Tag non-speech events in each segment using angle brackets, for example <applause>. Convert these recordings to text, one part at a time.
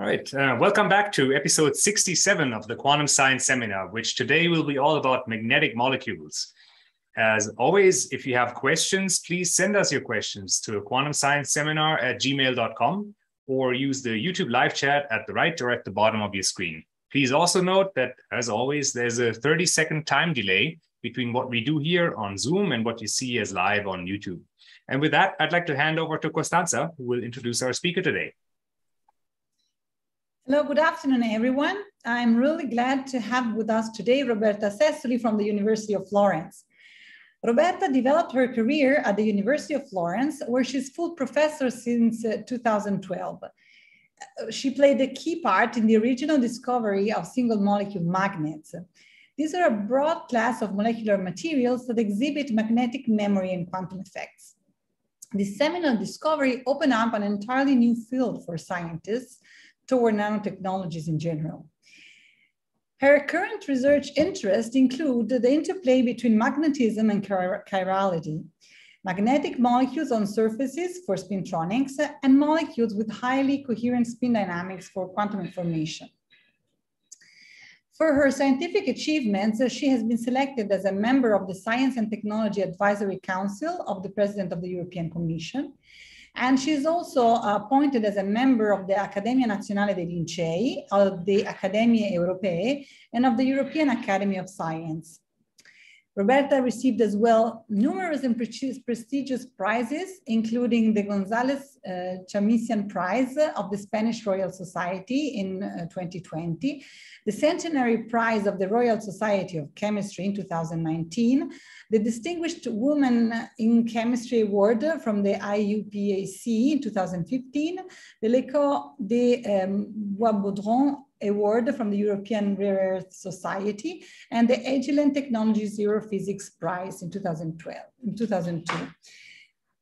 All right, uh, welcome back to episode 67 of the Quantum Science Seminar, which today will be all about magnetic molecules. As always, if you have questions, please send us your questions to quantum science seminar at gmail.com or use the YouTube live chat at the right or at the bottom of your screen. Please also note that, as always, there's a 30 second time delay between what we do here on Zoom and what you see as live on YouTube. And with that, I'd like to hand over to Costanza, who will introduce our speaker today. Hello, good afternoon, everyone. I'm really glad to have with us today Roberta Sessoli from the University of Florence. Roberta developed her career at the University of Florence, where she's full professor since uh, 2012. Uh, she played a key part in the original discovery of single molecule magnets. These are a broad class of molecular materials that exhibit magnetic memory and quantum effects. This seminal discovery opened up an entirely new field for scientists toward nanotechnologies in general. Her current research interests include the interplay between magnetism and chirality, magnetic molecules on surfaces for spintronics, and molecules with highly coherent spin dynamics for quantum information. For her scientific achievements, she has been selected as a member of the Science and Technology Advisory Council of the President of the European Commission and she's also appointed as a member of the Accademia Nazionale dei Lincei, of the Accademie Europee, and of the European Academy of Science. Roberta received as well numerous and prestigious prizes, including the González uh, Chamisian Prize of the Spanish Royal Society in uh, 2020, the Centenary Prize of the Royal Society of Chemistry in 2019, the Distinguished Woman in Chemistry Award from the IUPAC in 2015, the Lecoq de um, Boisbaudran Award from the European Rare Earth Society and the Agilent Technology Europhysics Prize in 2012, in 2002.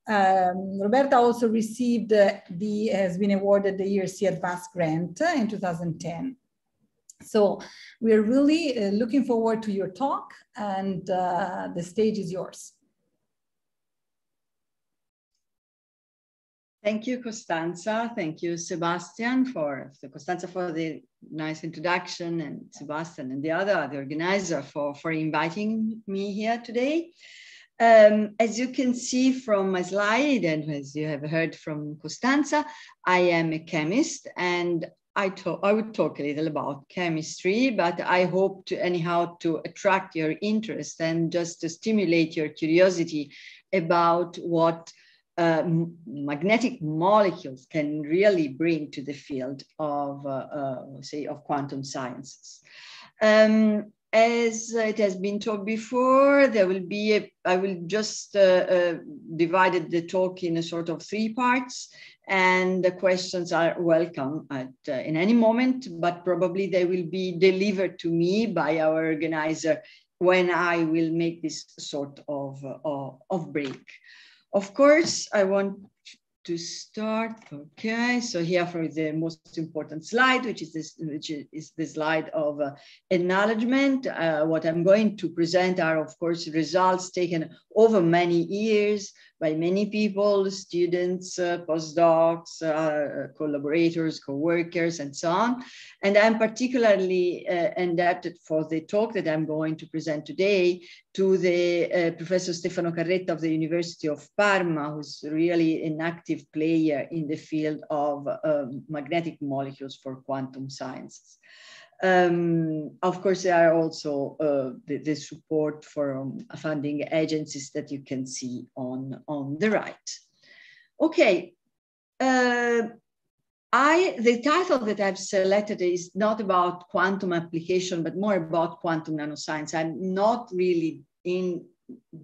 Um, Roberta also received uh, the, has been awarded the ERC Advanced Grant in 2010. So we're really uh, looking forward to your talk and uh, the stage is yours. Thank you, Costanza. Thank you, Sebastian, for Costanza for the nice introduction, and Sebastian and the other, the organizer, for, for inviting me here today. Um, as you can see from my slide, and as you have heard from Costanza, I am a chemist, and I, talk, I would talk a little about chemistry, but I hope to anyhow to attract your interest and just to stimulate your curiosity about what uh, magnetic molecules can really bring to the field of, uh, uh, say, of quantum sciences. Um, as it has been told before, there will be, a, I will just uh, uh, divided the talk in a sort of three parts and the questions are welcome at uh, in any moment, but probably they will be delivered to me by our organizer when I will make this sort of, of, of break. Of course, I want to start. Okay, so here for the most important slide, which is this, which is the slide of uh, acknowledgement. Uh, what I'm going to present are, of course, results taken over many years by many people, students, uh, postdocs, uh, collaborators, co-workers, and so on. And I'm particularly uh, indebted for the talk that I'm going to present today to the uh, Professor Stefano Carretta of the University of Parma, who's really an active player in the field of um, magnetic molecules for quantum sciences. Um, of course, there are also uh, the, the, support from funding agencies that you can see on, on the right. Okay, uh, I, the title that I've selected is not about quantum application, but more about quantum nanoscience. I'm not really in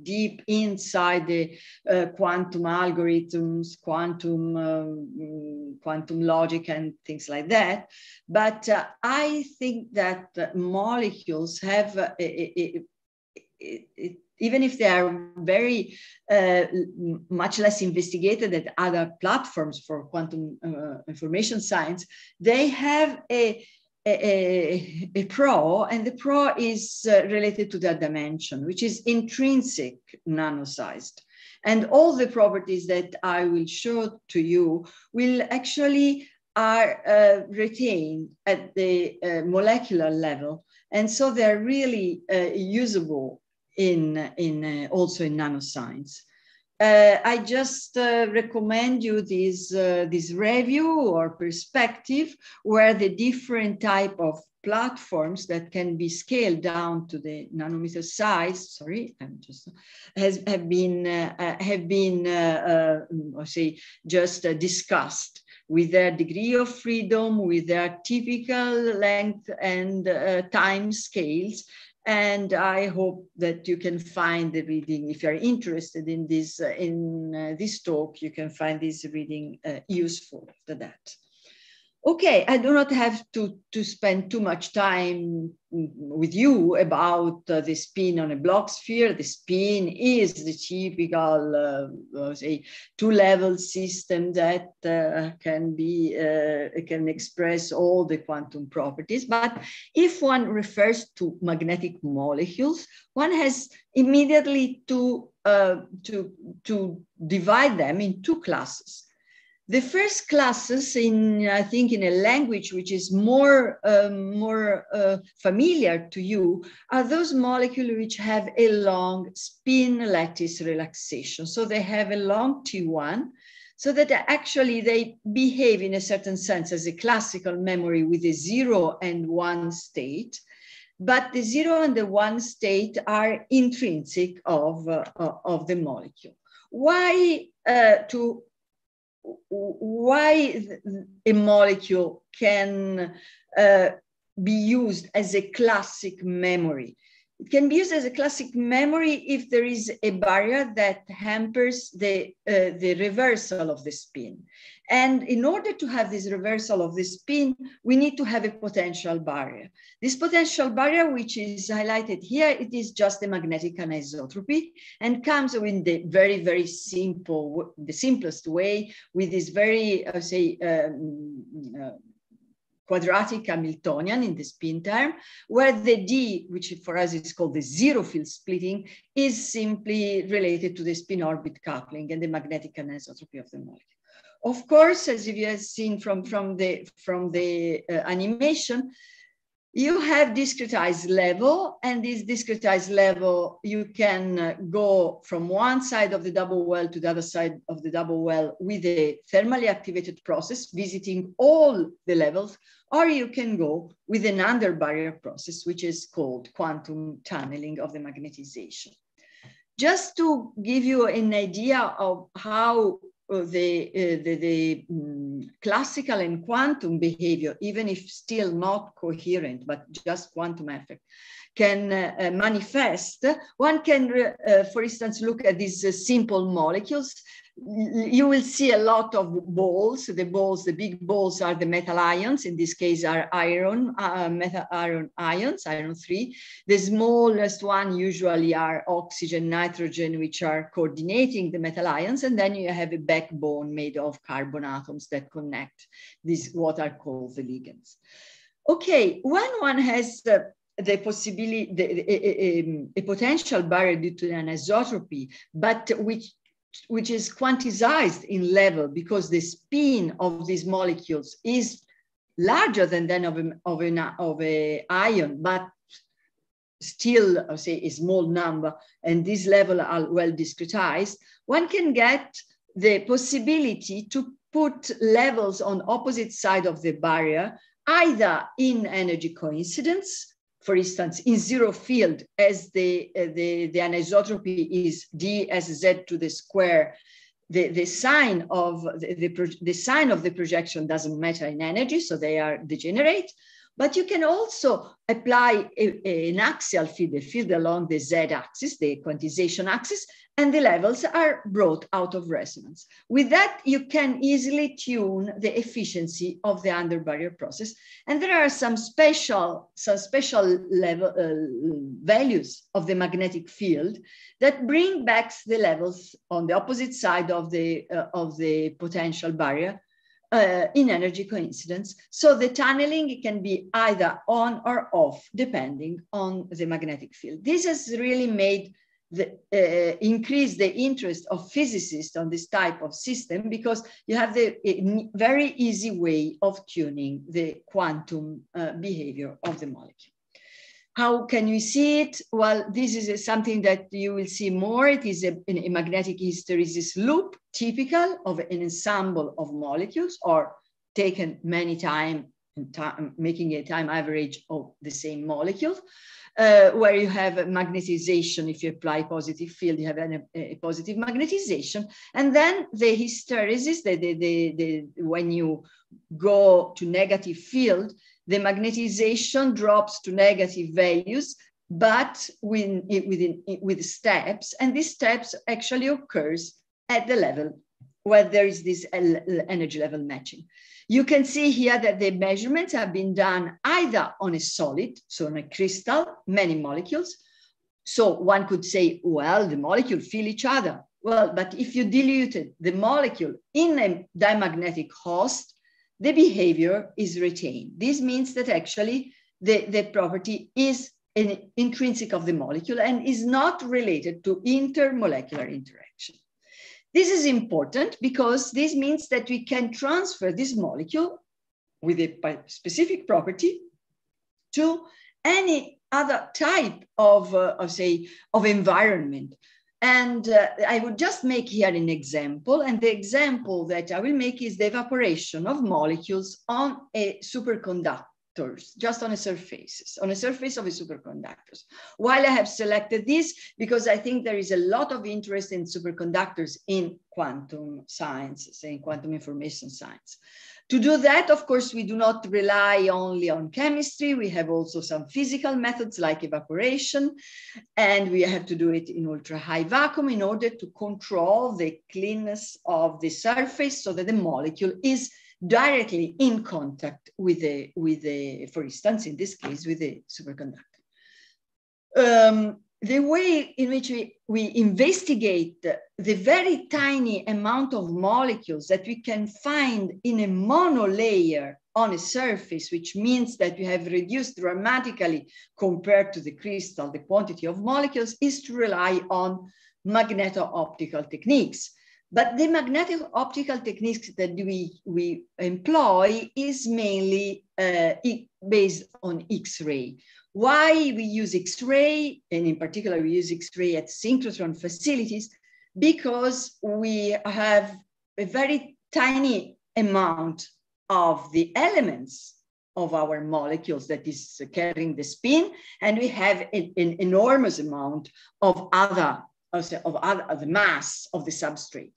deep inside the uh, quantum algorithms, quantum um, quantum logic, and things like that. But uh, I think that molecules have a, even if they are very uh, much less investigated than other platforms for quantum uh, information science, they have a a, a, pro, and the pro is uh, related to that dimension, which is intrinsic nanosized. And all the properties that I will show to you will actually are uh, retained at the uh, molecular level. And so they're really uh, usable in, in uh, also in nanoscience. Uh, I just uh, recommend you this, this review or perspective where the different type of platforms that can be scaled down to the nanometer size, sorry, I'm just, has, have been, uh, have been uh, uh, say, just discussed with their degree of freedom, with their typical length and uh, time scales. And I hope that you can find the reading, if you're interested in this, uh, in uh, this talk, you can find this reading uh, useful for that. Okay, I do not have to, to spend too much time with you about uh, the spin on a Bloch sphere. The spin is the typical, uh, say, two-level system that uh, can be uh, can express all the quantum properties. But if one refers to magnetic molecules, one has immediately to uh, to to divide them in two classes. The first classes in, I think, in a language which is more, um, more uh, familiar to you are those molecules which have a long spin lattice relaxation. So they have a long T1, so that actually they behave in a certain sense as a classical memory with a zero and one state. But the zero and the one state are intrinsic of, uh, of the molecule. Why uh, to why a molecule can uh, be used as a classic memory. It can be used as a classic memory if there is a barrier that hampers the, uh, the reversal of the spin. And in order to have this reversal of the spin, we need to have a potential barrier. This potential barrier, which is highlighted here, it is just a magnetic anisotropy and comes in the very, very simple, the simplest way with this very, uh, say, um, uh, quadratic Hamiltonian in the spin term, where the D, which for us is called the zero field splitting, is simply related to the spin orbit coupling and the magnetic anisotropy of the molecule. Of course, as you have seen from, from the, from the uh, animation, you have discretized level and this discretized level, you can uh, go from one side of the double well to the other side of the double well with a thermally activated process, visiting all the levels, or you can go with an under barrier process, which is called quantum tunneling of the magnetization. Just to give you an idea of how the, the, the um, classical and quantum behavior, even if still not coherent, but just quantum effect, can uh manifest. One can, uh, for instance, look at these uh, simple molecules you will see a lot of balls. The balls, the big balls are the metal ions. In this case are iron, uh, metal iron ions, iron three. The smallest one usually are oxygen, nitrogen, which are coordinating the metal ions. And then you have a backbone made of carbon atoms that connect these, what are called the ligands. Okay, when one has uh, the possibility, the, a, a, a, potential barrier due to an anisotropy, but which which is quantized in level because the spin of these molecules is larger than that of a, of, an, of a ion, but still, I say, a small number, and these levels are well discretized, one can get the possibility to put levels on opposite side of the barrier, either in energy coincidence, for instance, in zero field, as the, uh, the, the anisotropy is d as z to the square, the, the sign of the, the, the sign of the projection doesn't matter in energy, so they are degenerate. But you can also apply a, a, an axial field, a field along the z-axis, the quantization axis, and the levels are brought out of resonance. With that, you can easily tune the efficiency of the under barrier process. And there are some special, some special level uh, values of the magnetic field that bring back the levels on the opposite side of the, uh, of the potential barrier uh, in energy coincidence. So the tunneling can be either on or off, depending on the magnetic field. This has really made the, uh, increase the interest of physicists on this type of system because you have the very easy way of tuning the quantum uh, behavior of the molecule. How can you see it? Well, this is something that you will see more. It is a, a magnetic hysteresis loop, typical of an ensemble of molecules or taken many times, making a time average of the same molecule uh, where you have a magnetization. If you apply positive field, you have an, a, positive magnetization. And then the hysteresis, the, the, the, the, when you go to negative field, the magnetization drops to negative values, but within, within, with steps. And these steps actually occurs at the level where there is this energy level matching. You can see here that the measurements have been done either on a solid, so on a crystal, many molecules. So one could say, well, the molecule feel each other. Well, but if you diluted the molecule in a diamagnetic host, the behavior is retained. This means that actually the, the property is an intrinsic of the molecule and is not related to intermolecular interaction. This is important because this means that we can transfer this molecule with a specific property to any other type of, uh, of say, of environment. And uh, I would just make here an example. And the example that I will make is the evaporation of molecules on a superconductor just on a surface, on a surface of a superconductors. While I have selected this because I think there is a lot of interest in superconductors in quantum science, say in quantum information science. To do that, of course, we do not rely only on chemistry. We have also some physical methods like evaporation, and we have to do it in ultra high vacuum in order to control the cleanness of the surface so that the molecule is directly in contact with the, with the, for instance, in this case, with the superconductor. Um, the way in which we, we investigate the, very tiny amount of molecules that we can find in a monolayer on a surface, which means that we have reduced dramatically compared to the crystal, the quantity of molecules, is to rely on magneto-optical techniques. But the magnetic optical techniques that we, we employ is mainly uh, based on X-ray. Why we use X-ray, and in particular we use X-ray at synchrotron facilities, because we have a very tiny amount of the elements of our molecules that is carrying the spin, and we have an, an enormous amount of other of, other, of the mass of the substrate.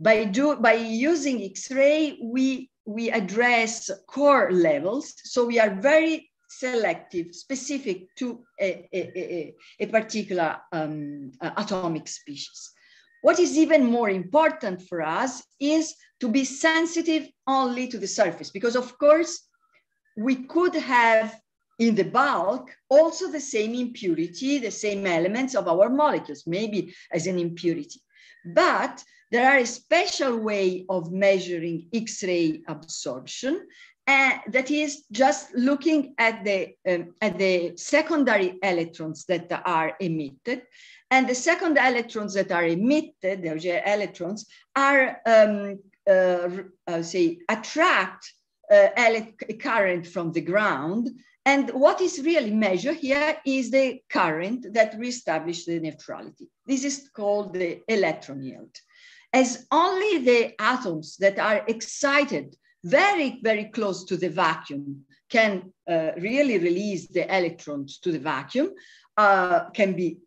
By, do, by using X-ray, we, we address core levels. So we are very selective, specific to a, a, a particular um, atomic species. What is even more important for us is to be sensitive only to the surface, because of course, we could have in the bulk also the same impurity, the same elements of our molecules, maybe as an impurity. But there are a special way of measuring X-ray absorption, and that is just looking at the, um, at the secondary electrons that are emitted. And the second electrons that are emitted, the electrons, are, um, uh, say, attract uh, current from the ground and what is really measured here is the current that reestablishes the neutrality. This is called the electron yield. As only the atoms that are excited very, very close to the vacuum can uh, really release the electrons to the vacuum, uh, can be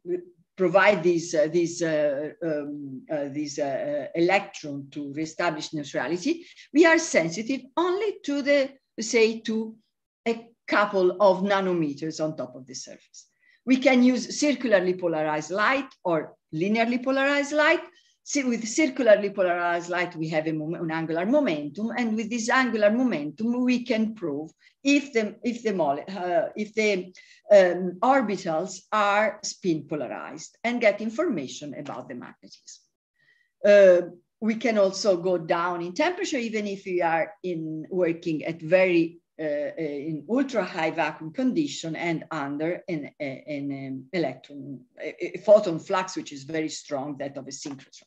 provide these uh, these uh, um, uh, these uh, electron to reestablish neutrality. We are sensitive only to the say to a couple of nanometers on top of the surface. We can use circularly polarized light or linearly polarized light. With circularly polarized light, we have an angular momentum, and with this angular momentum, we can prove if the if the uh, if the um, orbitals are spin polarized and get information about the magnetism. Uh, we can also go down in temperature, even if we are in working at very uh, in ultra high vacuum condition and under an, an electron, a, photon flux, which is very strong, that of a synchrotron.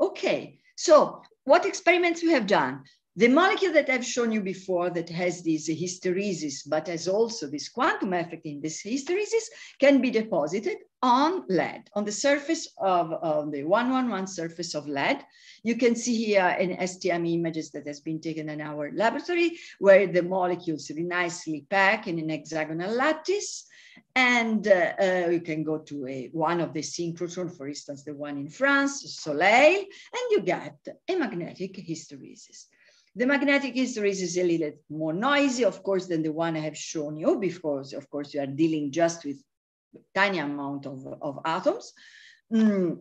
Okay, so what experiments we have done? The molecule that I've shown you before that has this hysteresis, but has also this quantum effect in this hysteresis, can be deposited on lead, on the surface of, of the 111 surface of lead. You can see here an STM images that has been taken in our laboratory, where the molecules really nicely pack in an hexagonal lattice. And uh, uh, you can go to a, one of the synchrotron, for instance, the one in France, Soleil, and you get a magnetic hysteresis. The magnetic hysteresis is a little more noisy, of course, than the one I have shown you, because of course you are dealing just with tiny amount of, of atoms. Mm.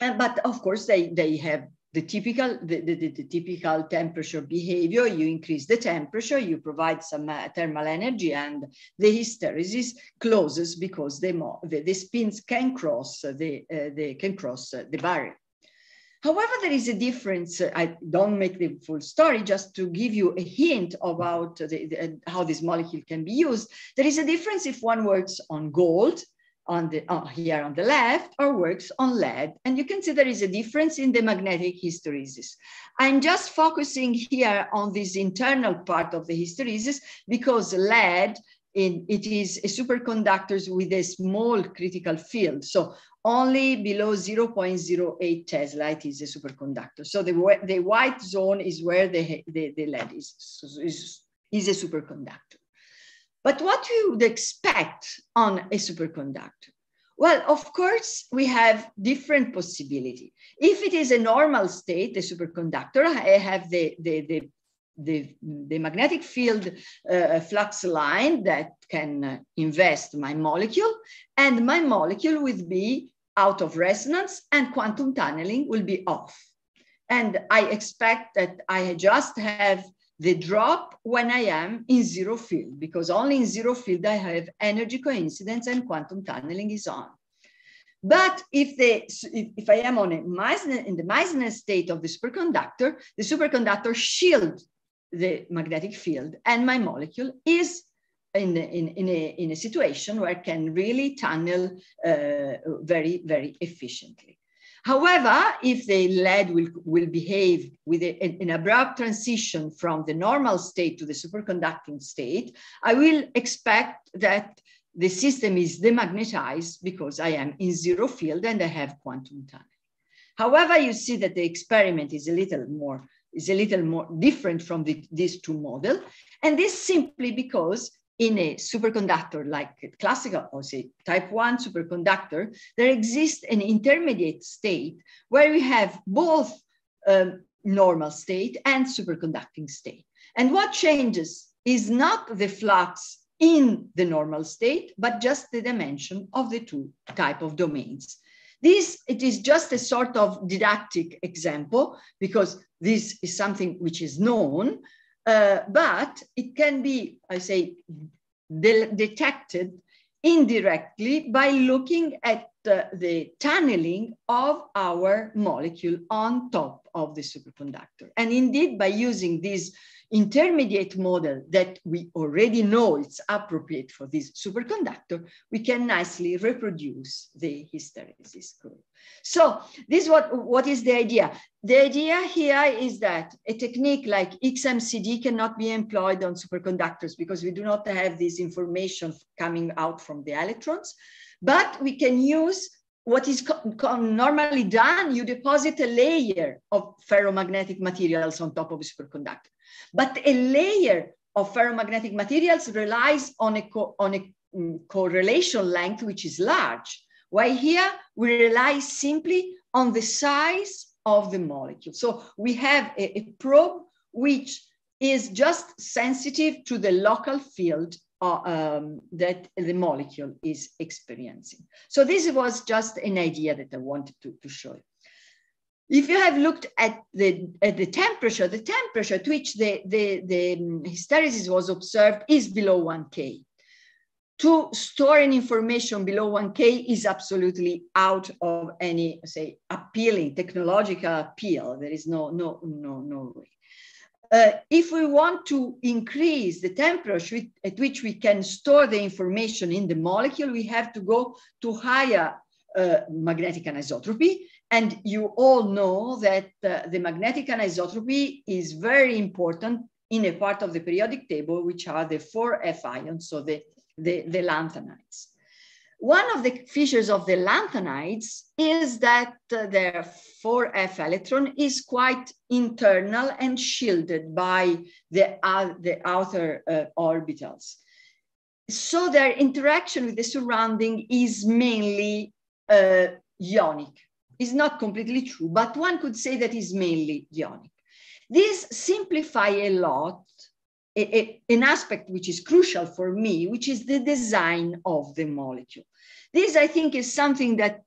but of course, they, they have the typical, the, the, the, typical temperature behavior. You increase the temperature, you provide some uh, thermal energy, and the hysteresis closes because the, the, the spins can cross the, uh, can cross uh, the barrier. However, there is a difference. I don't make the full story, just to give you a hint about the, the, how this molecule can be used. There is a difference if one works on gold, on the uh, here on the left, or works on lead. And you can see there is a difference in the magnetic hysteresis. I'm just focusing here on this internal part of the hysteresis because lead in, it is a superconductor with a small critical field. So only below 0.08 Tesla, it is a superconductor. So the, the white zone is where the, the, the lead is, is, is a superconductor. But what you would expect on a superconductor? Well, of course, we have different possibility. If it is a normal state, the superconductor, I have the, the, the the, the magnetic field uh, flux line that can uh, invest my molecule, and my molecule will be out of resonance and quantum tunneling will be off. And I expect that I just have the drop when I am in zero field, because only in zero field I have energy coincidence and quantum tunneling is on. But if, the, if, if I am on a Meissner, in the Meissner state of the superconductor, the superconductor shields the magnetic field and my molecule is in, in, in, a, in a situation where it can really tunnel uh, very, very efficiently. However, if the lead will, will behave with a, an abrupt transition from the normal state to the superconducting state, I will expect that the system is demagnetized because I am in zero field and I have quantum tunneling. However, you see that the experiment is a little more is a little more different from the, these two models. And this simply because in a superconductor like classical or say type 1 superconductor, there exists an intermediate state where we have both um, normal state and superconducting state. And what changes is not the flux in the normal state, but just the dimension of the two type of domains. This, it is just a sort of didactic example because this is something which is known, uh, but it can be, I say, de detected indirectly by looking at uh, the tunneling of our molecule on top of the superconductor. And indeed, by using this intermediate model that we already know it's appropriate for this superconductor, we can nicely reproduce the hysteresis curve. So this what, what is the idea? The idea here is that a technique like XMCD cannot be employed on superconductors because we do not have this information coming out from the electrons, but we can use what is normally done, you deposit a layer of ferromagnetic materials on top of a superconductor. But a layer of ferromagnetic materials relies on a, on a mm, correlation length, which is large. While here, we rely simply on the size of the molecule. So we have a, a probe which is just sensitive to the local field uh, um, that the molecule is experiencing. So this was just an idea that I wanted to, to show you. If you have looked at the, at the temperature, the temperature to which the, the, the hysteresis was observed is below 1K. To store an information below 1K is absolutely out of any, say, appealing technological appeal. There is no, no, no, no way. Uh, if we want to increase the temperature at which we can store the information in the molecule, we have to go to higher uh, magnetic anisotropy. And you all know that uh, the magnetic anisotropy is very important in a part of the periodic table, which are the 4F ions, so the, the, the lanthanides. One of the features of the lanthanides is that uh, their 4f electron is quite internal and shielded by the, uh, the outer uh, orbitals. So their interaction with the surrounding is mainly uh, ionic. It's not completely true, but one could say that is mainly ionic. These simplify a lot an aspect which is crucial for me, which is the design of the molecule. This, I think, is something that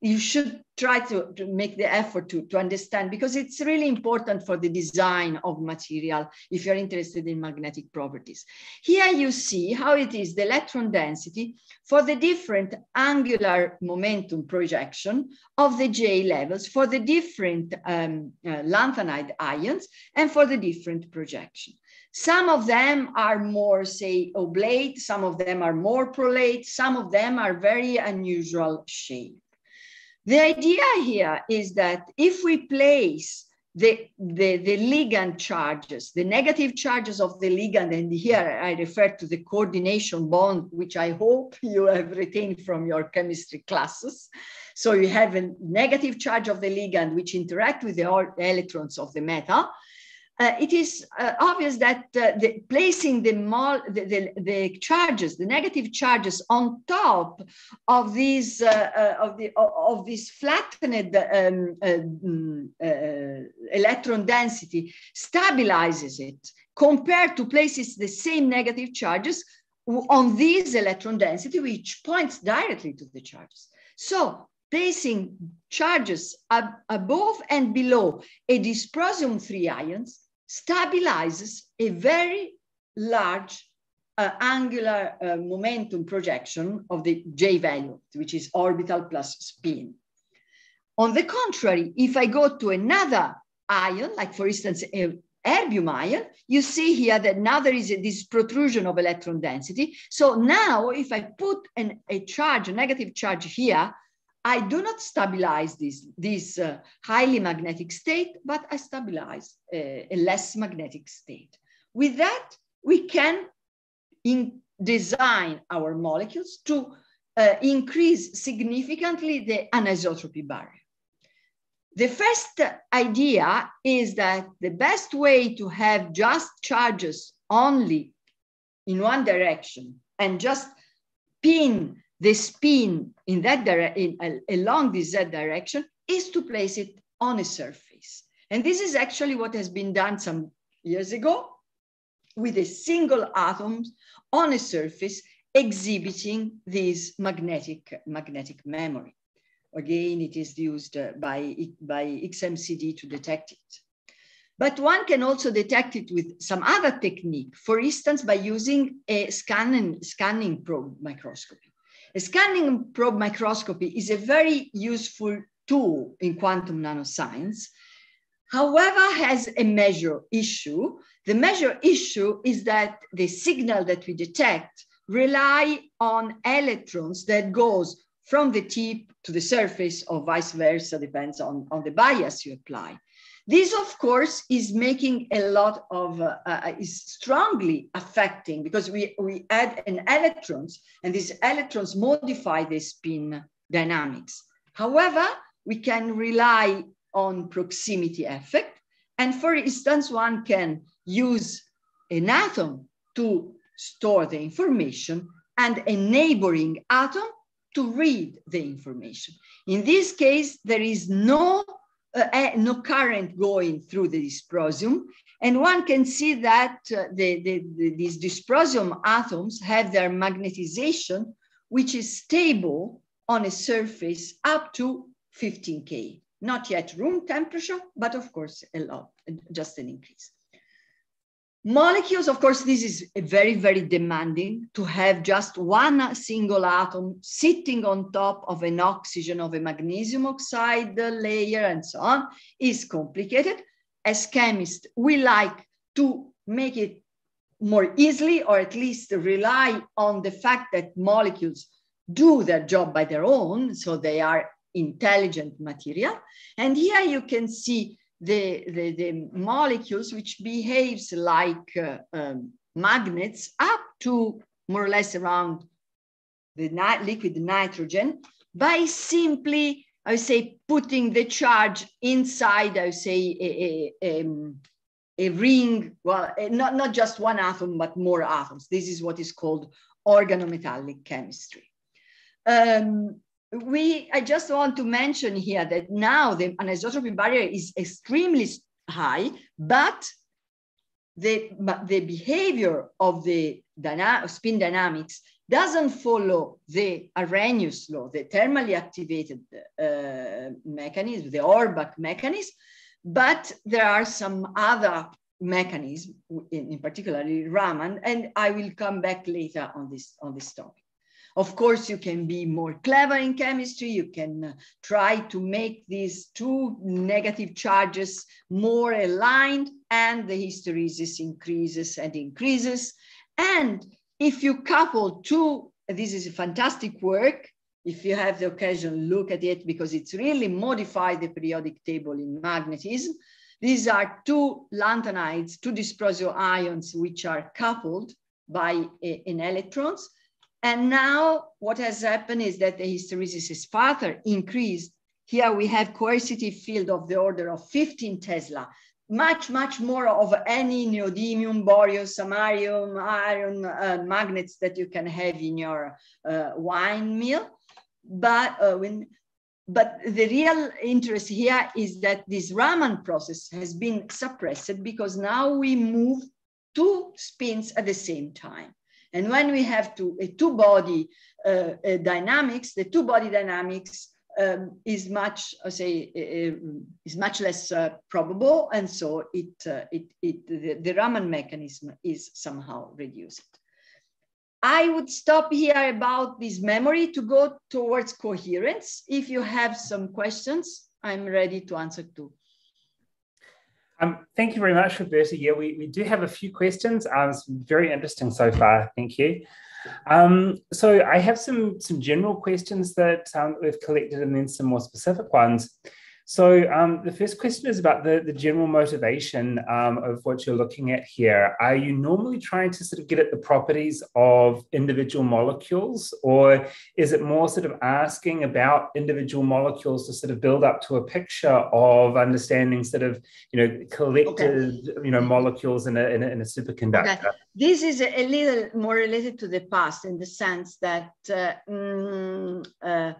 you should try to, to make the effort to, to understand because it's really important for the design of material if you're interested in magnetic properties. Here you see how it is the electron density for the different angular momentum projection of the J levels for the different um, uh, lanthanide ions and for the different projection. Some of them are more, say, oblate, some of them are more prolate, some of them are very unusual shape. The idea here is that if we place the, the, the ligand charges, the negative charges of the ligand, and here I refer to the coordination bond, which I hope <laughs> you have retained from your chemistry classes. So you have a negative charge of the ligand, which interact with the electrons of the metal, uh, it is uh, obvious that uh, the, placing the, the, the, the, charges, the negative charges on top of these uh, uh, of the of this flattened um, uh, electron density stabilizes it compared to places the same negative charges on this electron density, which points directly to the charges. So placing charges ab above and below a dysprosium 3 ions stabilizes a very large uh, angular uh, momentum projection of the J value, which is orbital plus spin. On the contrary, if I go to another ion, like for instance, a erbium ion, you see here that now there is a, this protrusion of electron density. So now if I put an, a charge, a negative charge here, I do not stabilize this, this uh, highly magnetic state, but I stabilize a, a less magnetic state. With that, we can design our molecules to uh, increase significantly the anisotropy barrier. The first idea is that the best way to have just charges only in one direction and just pin the spin in that direction, uh, along this z direction, is to place it on a surface. And this is actually what has been done some years ago with a single atom on a surface exhibiting this magnetic, magnetic memory. Again, it is used uh, by, by XMCD to detect it. But one can also detect it with some other technique, for instance, by using a scanning, scanning probe microscopy. A scanning probe microscopy is a very useful tool in quantum nanoscience. However, has a measure issue. The measure issue is that the signal that we detect rely on electrons that goes from the tip to the surface or vice versa, depends on, on the bias you apply. This, of course, is making a lot of, uh, uh, is strongly affecting because we, we add an electrons and these electrons modify the spin dynamics. However, we can rely on proximity effect. And for instance, one can use an atom to store the information and a neighboring atom to read the information. In this case, there is no uh, no current going through the dysprosium. And one can see that uh, the, the, the, these dysprosium atoms have their magnetization, which is stable on a surface up to 15 K. Not yet room temperature, but of course a lot, just an increase. Molecules, of course, this is very, very demanding to have just one single atom sitting on top of an oxygen of a magnesium oxide layer and so on is complicated. As chemists, we like to make it more easily or at least rely on the fact that molecules do their job by their own, so they are intelligent material. And here you can see the, the, the molecules which behaves like uh, um, magnets up to more or less around the ni liquid nitrogen by simply, I would say, putting the charge inside, I would say, a, a, a, a ring, well, not, not just one atom, but more atoms. This is what is called organometallic chemistry. Um, we, I just want to mention here that now the anisotropy barrier is extremely high, but the, the behavior of the dyna spin dynamics doesn't follow the Arrhenius law, the thermally activated uh, mechanism, the Orbach mechanism, but there are some other mechanisms, in, in particular Raman, and I will come back later on this, on this topic. Of course, you can be more clever in chemistry. You can uh, try to make these two negative charges more aligned and the hysteresis increases and increases. And if you couple two, this is a fantastic work. If you have the occasion, look at it because it's really modified the periodic table in magnetism. These are two lanthanides, two dysprosio ions, which are coupled by a, an electrons. And now what has happened is that the hysteresis is further increased. Here we have coercitive field of the order of 15 Tesla, much, much more of any neodymium, boron, samarium, iron uh, magnets that you can have in your uh, wine mill. But uh, when but the real interest here is that this Raman process has been suppressed because now we move two spins at the same time. And when we have to, a two-body uh, uh, dynamics, the two-body dynamics um, is much, I say, uh, uh, is much less uh, probable, and so it, uh, it, it the, the, Raman mechanism is somehow reduced. I would stop here about this memory to go towards coherence. If you have some questions, I'm ready to answer too. Um, thank you very much, Roberta. Yeah, we, we do have a few questions. Um, it's very interesting so far. Thank you. Um, so I have some, some general questions that um, we've collected and then some more specific ones. So um, the first question is about the, the general motivation um, of what you're looking at here. Are you normally trying to sort of get at the properties of individual molecules, or is it more sort of asking about individual molecules to sort of build up to a picture of understanding sort of, you know, collected, okay. you know, molecules in a, in a, in a superconductor? Okay. This is a little more related to the past in the sense that uh, mm, uh,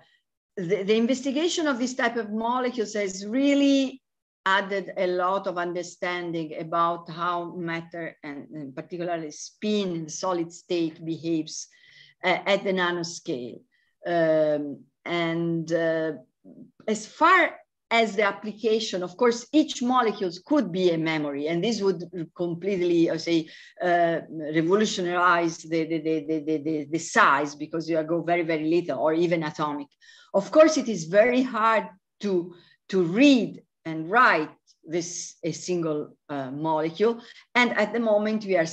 the, the investigation of this type of molecules has really added a lot of understanding about how matter and, and particularly spin in solid state behaves uh, at the nanoscale. Um, and uh, as far as the application, of course, each molecule could be a memory, and this would completely, I say, uh, revolutionize the, the, the, the, the, size because you go very, very little or even atomic. Of course, it is very hard to, to read and write this a single uh, molecule. And at the moment, we are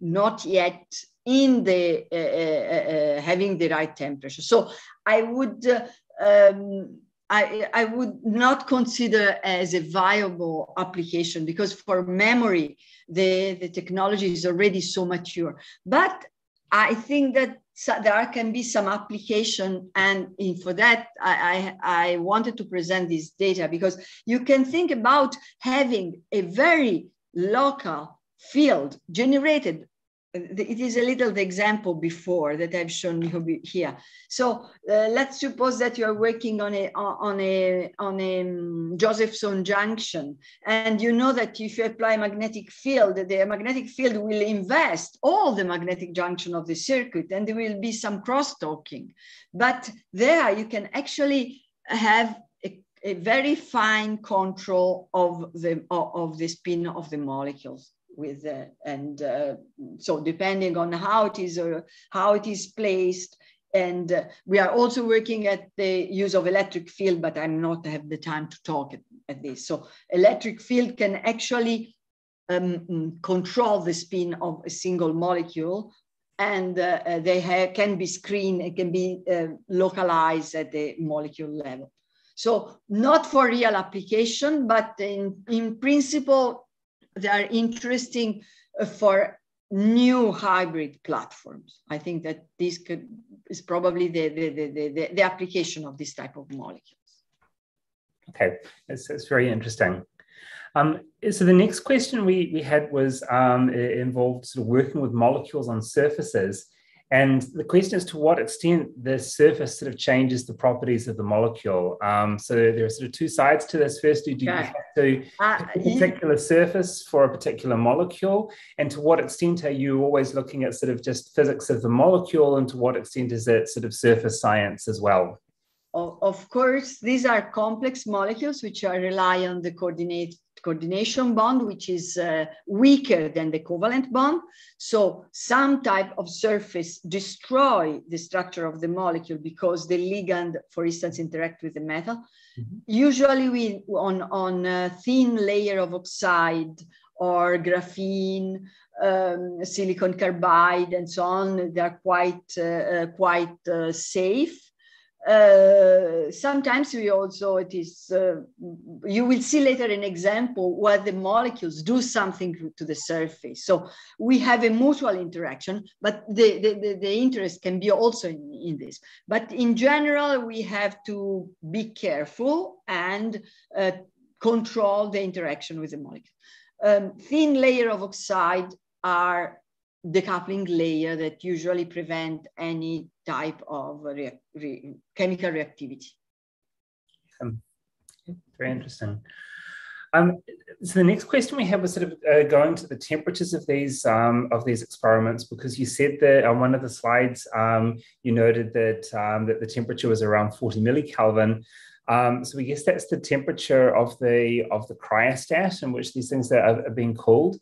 not yet in the uh, uh, uh having the right temperature. So I would uh, um, I, I, would not consider as a viable application because for memory, the, the technology is already so mature. But I think that there can be some application and for that I, I, I, wanted to present this data because you can think about having a very local field generated it is a little the example before that I've shown you here. So uh, let's suppose that you are working on a on a on a um, Josephson junction, and you know that if you apply magnetic field, the magnetic field will invest all the magnetic junction of the circuit, and there will be some crosstalking. But there you can actually have a, a very fine control of the of the spin of the molecules with uh, and uh, so depending on how it is or how it is placed and uh, we are also working at the use of electric field but i'm not have the time to talk at, at, this so electric field can actually um, mm, control the spin of a single molecule and uh, uh they can be screened, it can be uh, localized at the molecule level. So not for real application, but in, in principle, they are interesting uh, for new hybrid platforms. I think that this could, is probably the, the, the, the, the application of this type of molecules. Okay, that's, that's very interesting. Um, so the next question we, we had was um, involved sort of working with molecules on surfaces. And the question is to what extent the surface sort of changes the properties of the molecule. Um, so there are sort of two sides to this. Firstly, do you have to uh, a particular surface for a particular molecule? And to what extent are you always looking at sort of just physics of the molecule? And to what extent is it sort of surface science as well? Of course, these are complex molecules which are rely on the coordinate coordination bond, which is uh, weaker than the covalent bond. So some type of surface destroy the structure of the molecule because the ligand, for instance, interact with the metal. Mm -hmm. Usually we on, on a thin layer of oxide or graphene, um, silicon carbide and so on, they are quite, uh, uh, quite uh, safe uh, sometimes we also it is uh, you will see later an example where the molecules do something to the surface. So we have a mutual interaction but the the, the, the interest can be also in, in, this. But in general we have to be careful and uh, control the interaction with the molecule. Um, thin layer of oxide are decoupling layer that usually prevent any type of re re chemical reactivity. Um, very interesting. Um, so the next question we have was sort of uh, going to the temperatures of these um, of these experiments because you said that on one of the slides um, you noted that um, that the temperature was around 40 millikelvin. Um, so we guess that's the temperature of the of the cryostat in which these things are, are being cooled.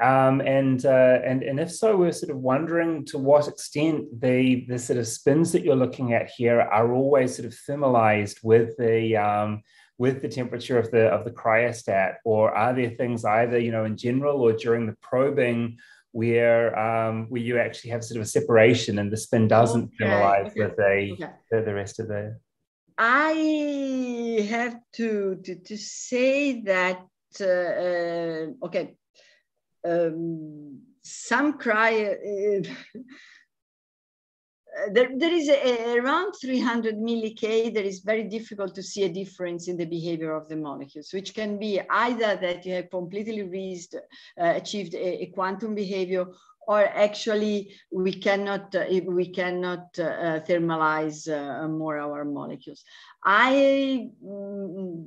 Um, and, uh, and, and if so, we're sort of wondering to what extent the, the sort of spins that you're looking at here are always sort of thermalized with the, um, with the temperature of the, of the cryostat, or are there things either, you know, in general or during the probing where, um, where you actually have sort of a separation and the spin doesn't okay. thermalize okay. with the, okay. the, the rest of the... I have to, to, to say that, uh, uh, okay, um, some cry. Uh, <laughs> there, there is a, a, around 300 milli There is very difficult to see a difference in the behavior of the molecules, which can be either that you have completely reached, uh, achieved a, a, quantum behavior, or actually we cannot uh, we cannot uh, thermalize uh, more our molecules. I mm,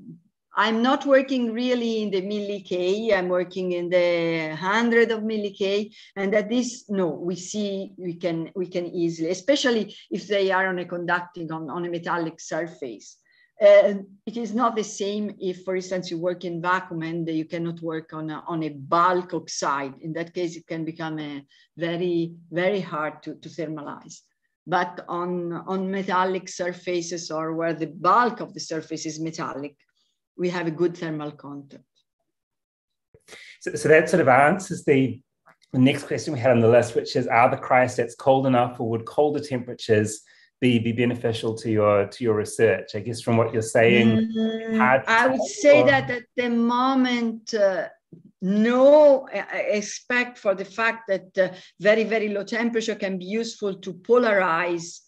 I'm not working really in the milli I'm working in the hundred of milli. And at this, no, we see we can we can easily, especially if they are on a conducting on, on a metallic surface. Uh, it is not the same if, for instance, you work in vacuum and you cannot work on a, on a bulk oxide. In that case, it can become a very, very hard to, to thermalize. But on, on metallic surfaces or where the bulk of the surface is metallic, we have a good thermal contact. So, so that sort of answers the, the next question we had on the list, which is are the cryostats cold enough or would colder temperatures be, be beneficial to your to your research? I guess from what you're saying, mm, I would say or... that at the moment, uh, no I expect for the fact that uh, very very low temperature can be useful to polarize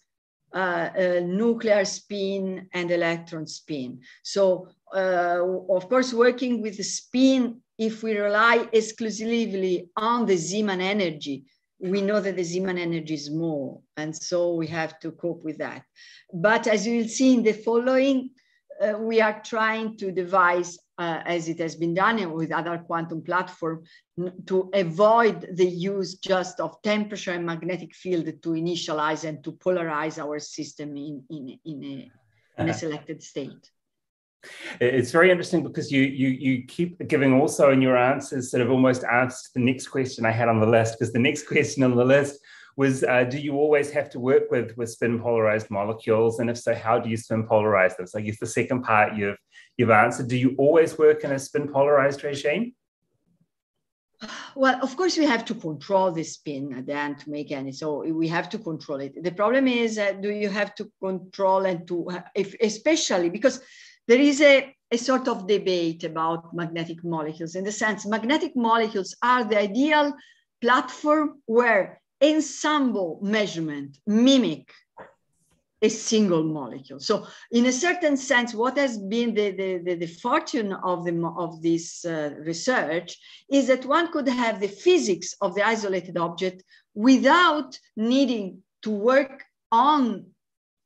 uh, uh, nuclear spin and electron spin. So of course, working with the spin, if we rely exclusively on the Zeeman energy, we know that the Zeeman energy is more, and so we have to cope with that. But as you will see in the following, uh, we are trying to devise, uh, as it has been done with other quantum platform, to avoid the use just of temperature and magnetic field to initialize and to polarize our system in, in, in, a, in a selected state. It's very interesting because you you you keep giving also in your answers sort of almost answered the next question I had on the list because the next <laughs> question on the list was uh, do you always have to work with with spin polarized molecules and if so how do you spin polarize them so I guess the second part you've you've answered do you always work in a spin polarized regime Well, of course, we have to control the spin at the end to make any. So we have to control it. The problem is, uh, do you have to control and to, if, especially because there is a, a sort of debate about magnetic molecules in the sense magnetic molecules are the ideal platform where ensemble measurement mimic a single molecule. So in a certain sense, what has been the, the, the, the fortune of, the, of this uh, research is that one could have the physics of the isolated object without needing to work on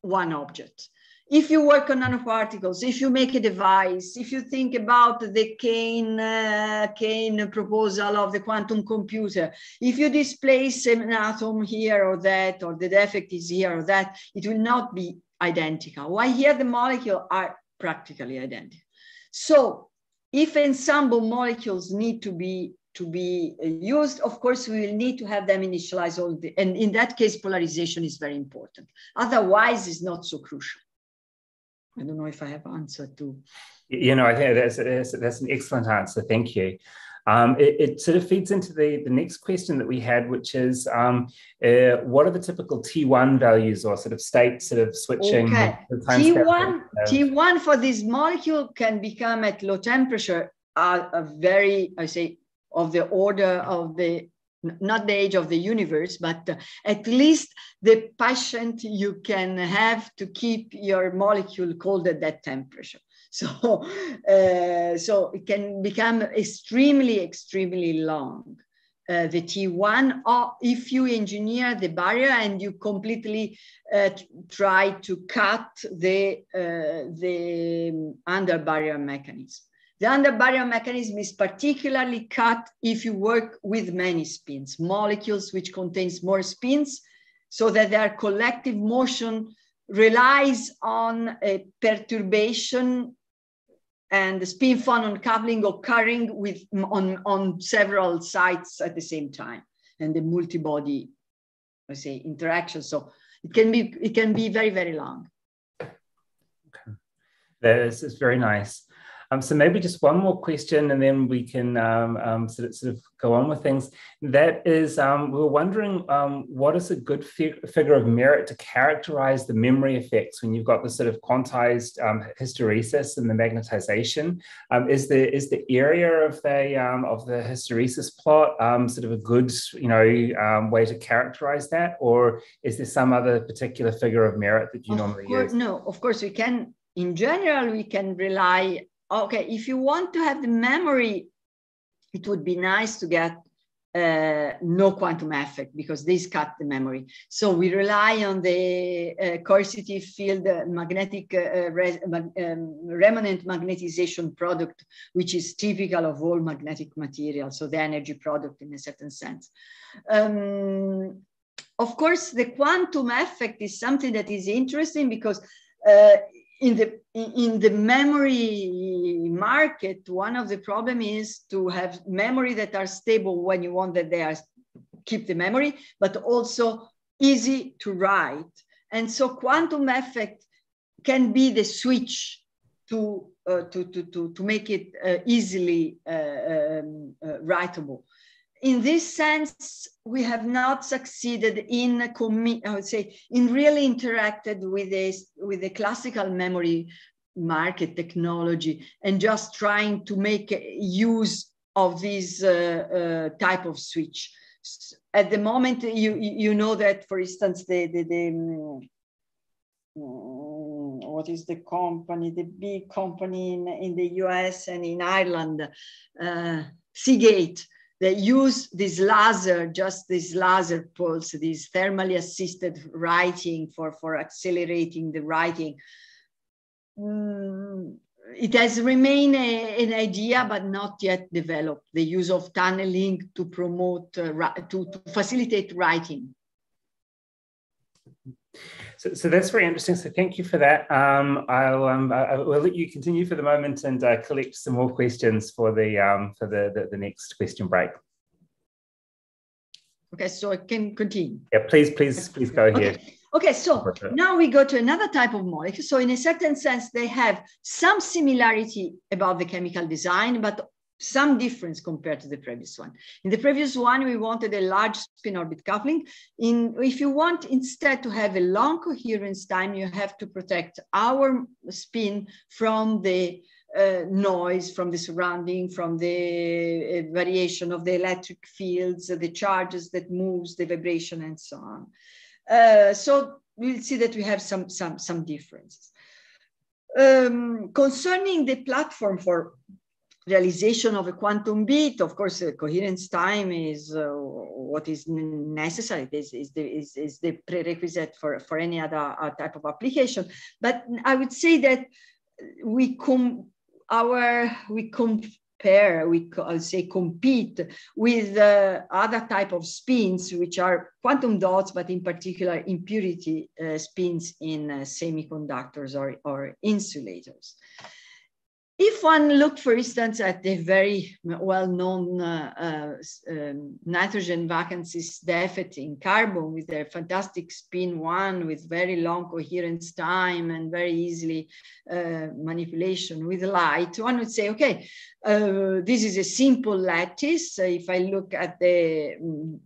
one object if you work on nanoparticles, if you make a device, if you think about the Kane, uh, Kane proposal of the quantum computer, if you displace an atom here or that, or the defect is here or that, it will not be identical. Why here the molecule are practically identical. So if ensemble molecules need to be to be used, of course, we will need to have them initialize all the, and in that case, polarization is very important. Otherwise, it's not so crucial. I don't know if I have answered to. You know, I think that's, that's, that's an excellent answer. Thank you. Um, it, it, sort of feeds into the, the next question that we had, which is um, uh, what are the typical T1 values or sort of state sort of switching? Okay. T1, T1 for this molecule can become at low temperature uh, a very, I say, of the order of the not the age of the universe, but uh, at least the patient you can have to keep your molecule cold at that temperature. <laughs> So, uh, so it can become extremely, extremely long. Uh, the T1, or if you engineer the barrier and you completely uh, try to cut the, uh, the under barrier mechanism. The under-barrier mechanism is particularly cut if you work with many spins, molecules which contains more spins, so that their collective motion relies on a perturbation and the spin phonon coupling occurring with on, on several sites at the same time and the multi-body I say interaction. So it can be it can be very, very long. Okay. This is very nice. Um, so maybe just one more question, and then we can um, um, sort, of, sort of go on with things. That is, um, we are wondering um, what is a good fi- figure of merit to characterize the memory effects when you've got the sort of quantized um, hysteresis and the magnetization. is the is the area of the of the hysteresis plot sort of a good you know way to characterize that, or is there some other particular figure of merit that you of normally course, use? No, of course we can in general, we can rely okay, if you want to have the memory, it would be nice to get uh, no quantum effect because this cut the memory. So we rely on the uh, field uh, magnetic uh, res um, remanent magnetization product, which is typical of all magnetic material. So the energy product in a certain sense. Um, of course, the quantum effect is something that is interesting because uh, in the in the memory market, one of the problem is to have memory that are stable when you want that they are keep the memory, but also easy to write. And so quantum effect can be the switch to uh, to, to, to, to make it uh, easily uh, um, uh, writable in this sense, we have not succeeded in I would say in really interacted with a with the classical memory market technology and just trying to make use of this uh, uh, type of switch. At the moment, you you know that, for instance, the the, the um, what is the company, the big company in, in the US and in Ireland, uh, Seagate they use this laser, just this laser pulse, this thermally assisted writing for, for accelerating the writing. Mm, it has remained a, an idea, but not yet developed. The use of tunneling to promote, uh, to, to facilitate writing. So, so that's very interesting. So thank you for that. Um, I'll um, I will let you continue for the moment and uh, collect some more questions for the um, for the, the, the next question break. Okay, so I can continue. Yeah, please, please, please go ahead. Okay. Okay, so now we go to another type of molecule. So in a certain sense, they have some similarity about the chemical design, but some difference compared to the previous one. In the previous one, we wanted a large spin orbit coupling. In, if you want instead to have a long coherence time, you have to protect our spin from the uh, noise, from the surrounding, from the uh, variation of the electric fields, the charges that moves, the vibration, and so on. Uh, so we'll see that we have some, some, some differences. Um, concerning the platform for realization of a quantum bit, of course, the coherence time is uh, what is necessary, is, is, the, is, is the prerequisite for, for any other uh, type of application. But I would say that we com our we compare, we I'll say compete with uh, other type of spins, which are quantum dots, but in particular impurity uh, spins in uh, semiconductors or, or insulators. If one looked, for instance, at the very well-known uh, uh, um, nitrogen vacancies defect in carbon with their fantastic spin one with very long coherence time and very easily uh, manipulation with light, one would say, okay, uh, this is a simple lattice. If I look at the um,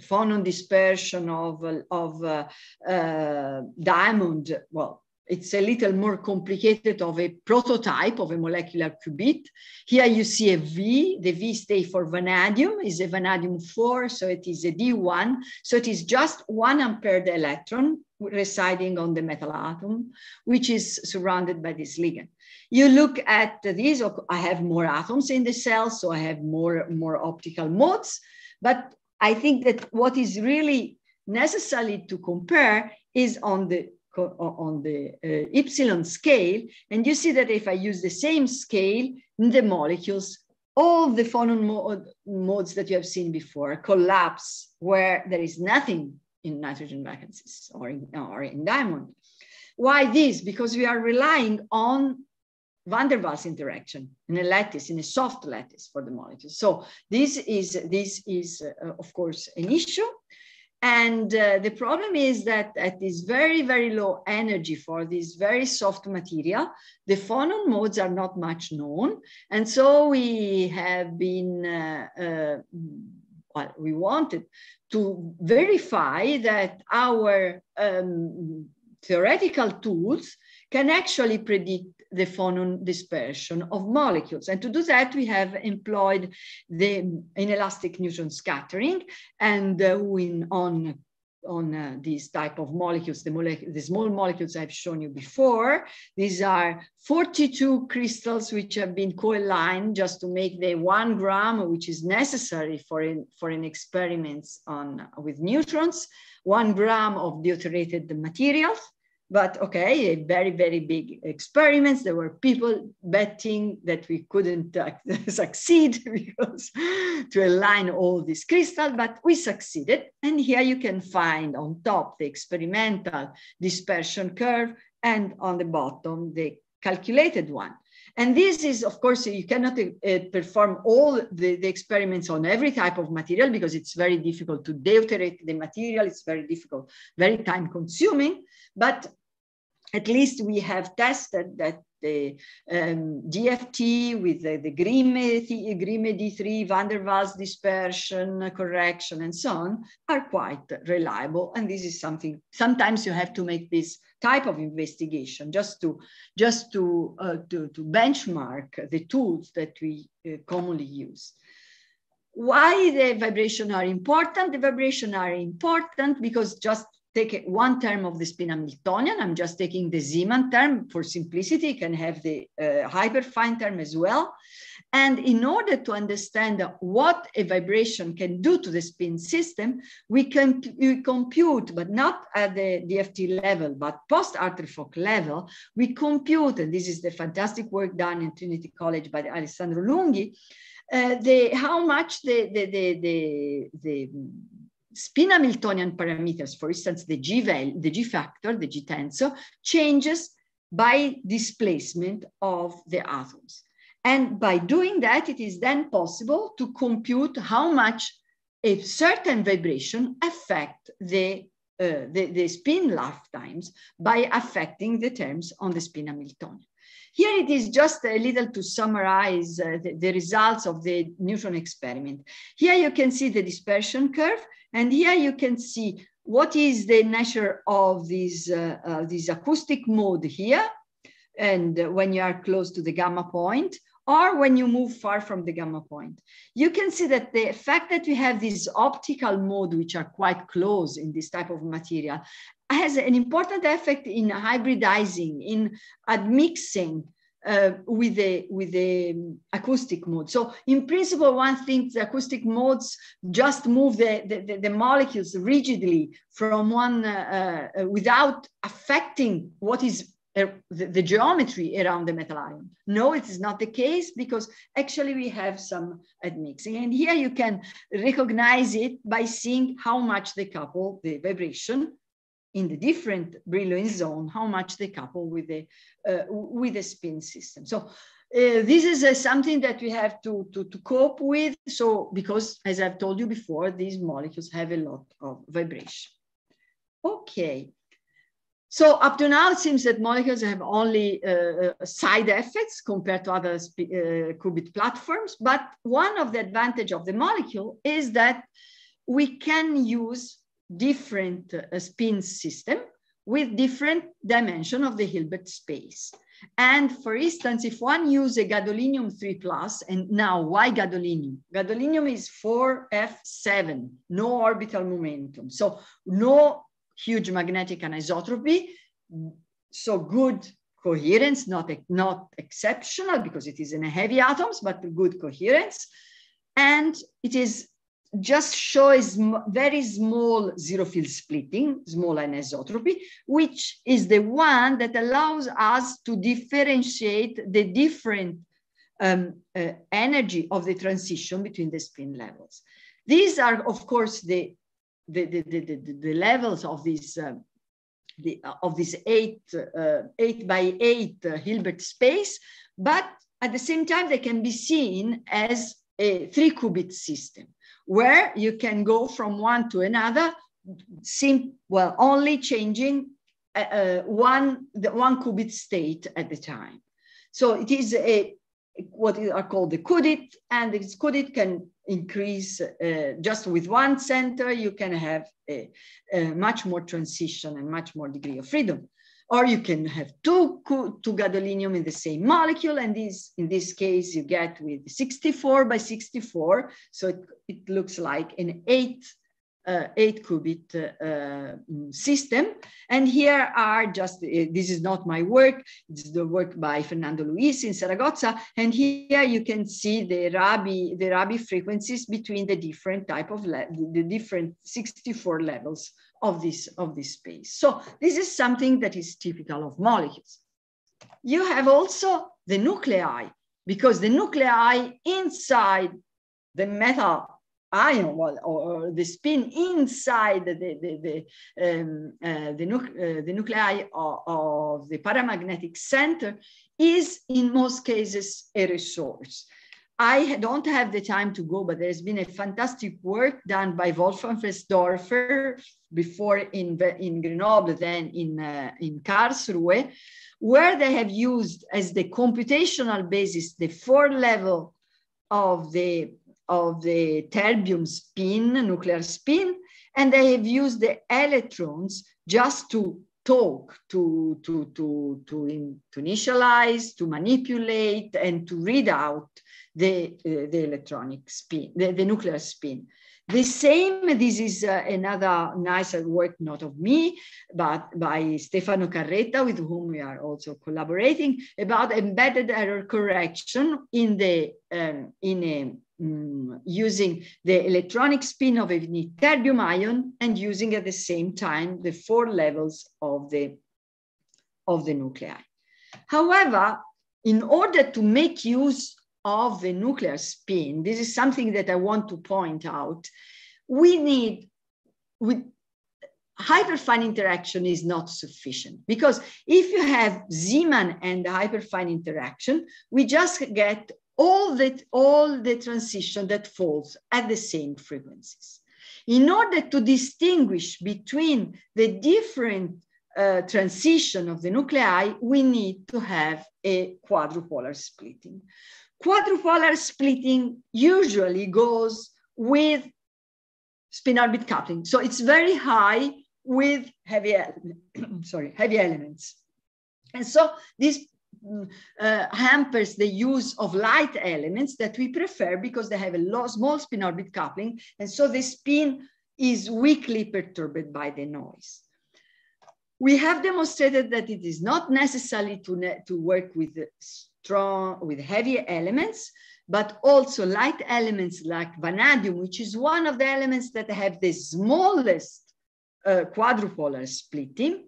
phonon dispersion of, of uh, uh, diamond, well, it's a little more complicated of a prototype of a molecular qubit. Here you see a V, the V stands for vanadium, is a vanadium 4, so it is a D1. So it is just one unpaired electron residing on the metal atom, which is surrounded by this ligand. You look at these, I have more atoms in the cell, so I have more, more optical modes, but I think that what is really necessary to compare is on the on the uh, epsilon scale. And you see that if I use the same scale in the molecules, all the phonon mod modes that you have seen before collapse where there is nothing in nitrogen vacancies or in, or in diamond. Why this? Because we are relying on van der Waals interaction in a lattice, in a soft lattice for the molecules. So this is, this is uh, of course, an issue. And uh, the problem is that at this very, very low energy for this very soft material, the phonon modes are not much known. And so we have been, uh, uh, well, we wanted to verify that our um, theoretical tools can actually predict the phonon dispersion of molecules. And to do that, we have employed the inelastic neutron scattering and uh, in, on on uh, these type of molecules, the, molec the small molecules I've shown you before. These are 42 crystals which have been co-aligned just to make the one gram, which is necessary for, in, for an experiment on, with neutrons, one gram of deuterated materials. But okay, very, very big experiments. There were people betting that we couldn't uh, <laughs> succeed <laughs> because to align all these crystals, but we succeeded. And here you can find on top the experimental dispersion curve and on the bottom the calculated one. And this is, of course, you cannot uh, perform all the, the, experiments on every type of material because it's very difficult to deuterate the material. It's very difficult, very time consuming. But at least we have tested that the um, DFT with the, the Grimme, Grimme D3, van der Waals dispersion, correction, and so on are quite reliable. And this is something, sometimes you have to make this type of investigation just to, just to, uh, to, to benchmark the tools that we uh, commonly use. Why the vibration are important? The vibration are important because just take one term of the spin Hamiltonian. I'm just taking the Zeeman term for simplicity, you can have the uh, hyperfine term as well. And in order to understand what a vibration can do to the spin system, we can we compute, but not at the DFT level, but post Hartree-Fock level, we compute, and this is the fantastic work done in Trinity College by Alessandro Lunghi, uh, the, how much the, the, the, the, the spin Hamiltonian parameters, for instance, the G value, the G factor, the G tensor, changes by displacement of the atoms. And by doing that, it is then possible to compute how much a certain vibration affect the, uh, the, the spin lifetimes by affecting the terms on the spin Hamiltonian. Here it is just a little to summarize uh, the, the, results of the neutron experiment. Here you can see the dispersion curve, and here you can see what is the nature of this, uh, uh, this acoustic mode here, and when you are close to the gamma point, or when you move far from the gamma point. You can see that the fact that we have these optical mode, which are quite close in this type of material, has an important effect in hybridizing, in admixing uh, with the with the acoustic mode. So in principle, one thinks acoustic modes just move the, the, the molecules rigidly from one uh, uh, without affecting what is the, the, geometry around the metal ion. No, it is not the case because actually we have some admixing. And here you can recognize it by seeing how much they couple the vibration in the different Brillouin zone, how much they couple with the, uh, with the spin system. So uh, this is uh, something that we have to, to, to cope with. So because as I've told you before, these molecules have a lot of vibration. Okay, so up to now, it seems that molecules have only uh, uh side effects compared to other uh, qubit platforms. But one of the advantage of the molecule is that we can use different uh, spin system with different dimension of the Hilbert space. And for instance, if one use a gadolinium 3 plus, and now why gadolinium? Gadolinium is 4F7, no orbital momentum. So no huge magnetic anisotropy. So good coherence, not, not exceptional because it is in heavy atoms, but good coherence. And it is just shows very small zero field splitting, small anisotropy, which is the one that allows us to differentiate the different um, uh, energy of the transition between the spin levels. These are, of course, the the, the, the, the, levels of this uh, the, of this eight, uh, eight by eight uh, Hilbert space, but at the same time, they can be seen as a three qubit system where you can go from one to another, sim well, only changing uh, uh, one, the one qubit state at the time. So it is a, what are called the qudit, and this qudit can increase uh, just with one center, you can have a, a, much more transition and much more degree of freedom. Or you can have two, two gadolinium in the same molecule. And this, in this case, you get with 64 by 64. So it, it looks like an eight uh, 8 qubit uh, mm, system. And here are just, uh, this is not my work, it's the work by Fernando Luis in Zaragoza. And here you can see the Rabi, the Rabi frequencies between the different type of, the different 64 levels of this, of this space. So this is something that is typical of molecules. You have also the nuclei, because the nuclei inside the metal ion well, or, the spin inside the, the, the, um, uh, the, uh, the nuclei of, of, the paramagnetic center is in most cases a resource. I don't have the time to go, but there's been a fantastic work done by Wolfgang Wernsdorfer before in, in Grenoble, then in, uh, in Karlsruhe, where they have used as the computational basis the four level of the of the terbium spin, nuclear spin, and they have used the electrons just to talk, to, to, to, to, in, to initialize, to manipulate, and to read out the, uh, the electronic spin, the, the nuclear spin. The same, this is uh, another nice work, not of me, but by Stefano Carretta, with whom we are also collaborating, about embedded error correction in the um, in a um, using the electronic spin of a terbium ion and using at the same time the four levels of the of the nuclei. However, in order to make use of the nuclear spin, this is something that I want to point out, we need, with hyperfine interaction is not sufficient because if you have Zeeman and the hyperfine interaction, we just get all the, all the transition that falls at the same frequencies. In order to distinguish between the different uh, transition of the nuclei, we need to have a quadrupolar splitting. Quadrupolar splitting usually goes with spin orbit coupling. So it's very high with heavy, <coughs> sorry, heavy elements. And so this uh, hampers the use of light elements that we prefer because they have a low, small spin orbit coupling. And so the spin is weakly perturbed by the noise. We have demonstrated that it is not necessary to, to work with strong, with heavy elements, but also light elements like vanadium, which is one of the elements that have the smallest uh, quadrupolar splitting,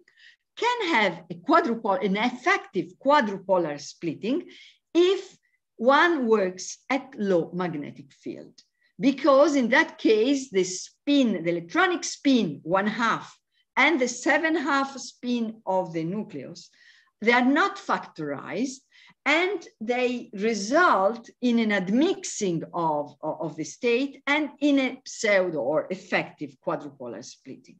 can have a quadrupolar, an effective quadrupolar splitting if one works at low magnetic field. Because in that case, the spin, the electronic spin, one half, and the seven half spin of the nucleus, they are not factorized and they result in an admixing of, of the state and in a pseudo or effective quadrupolar splitting.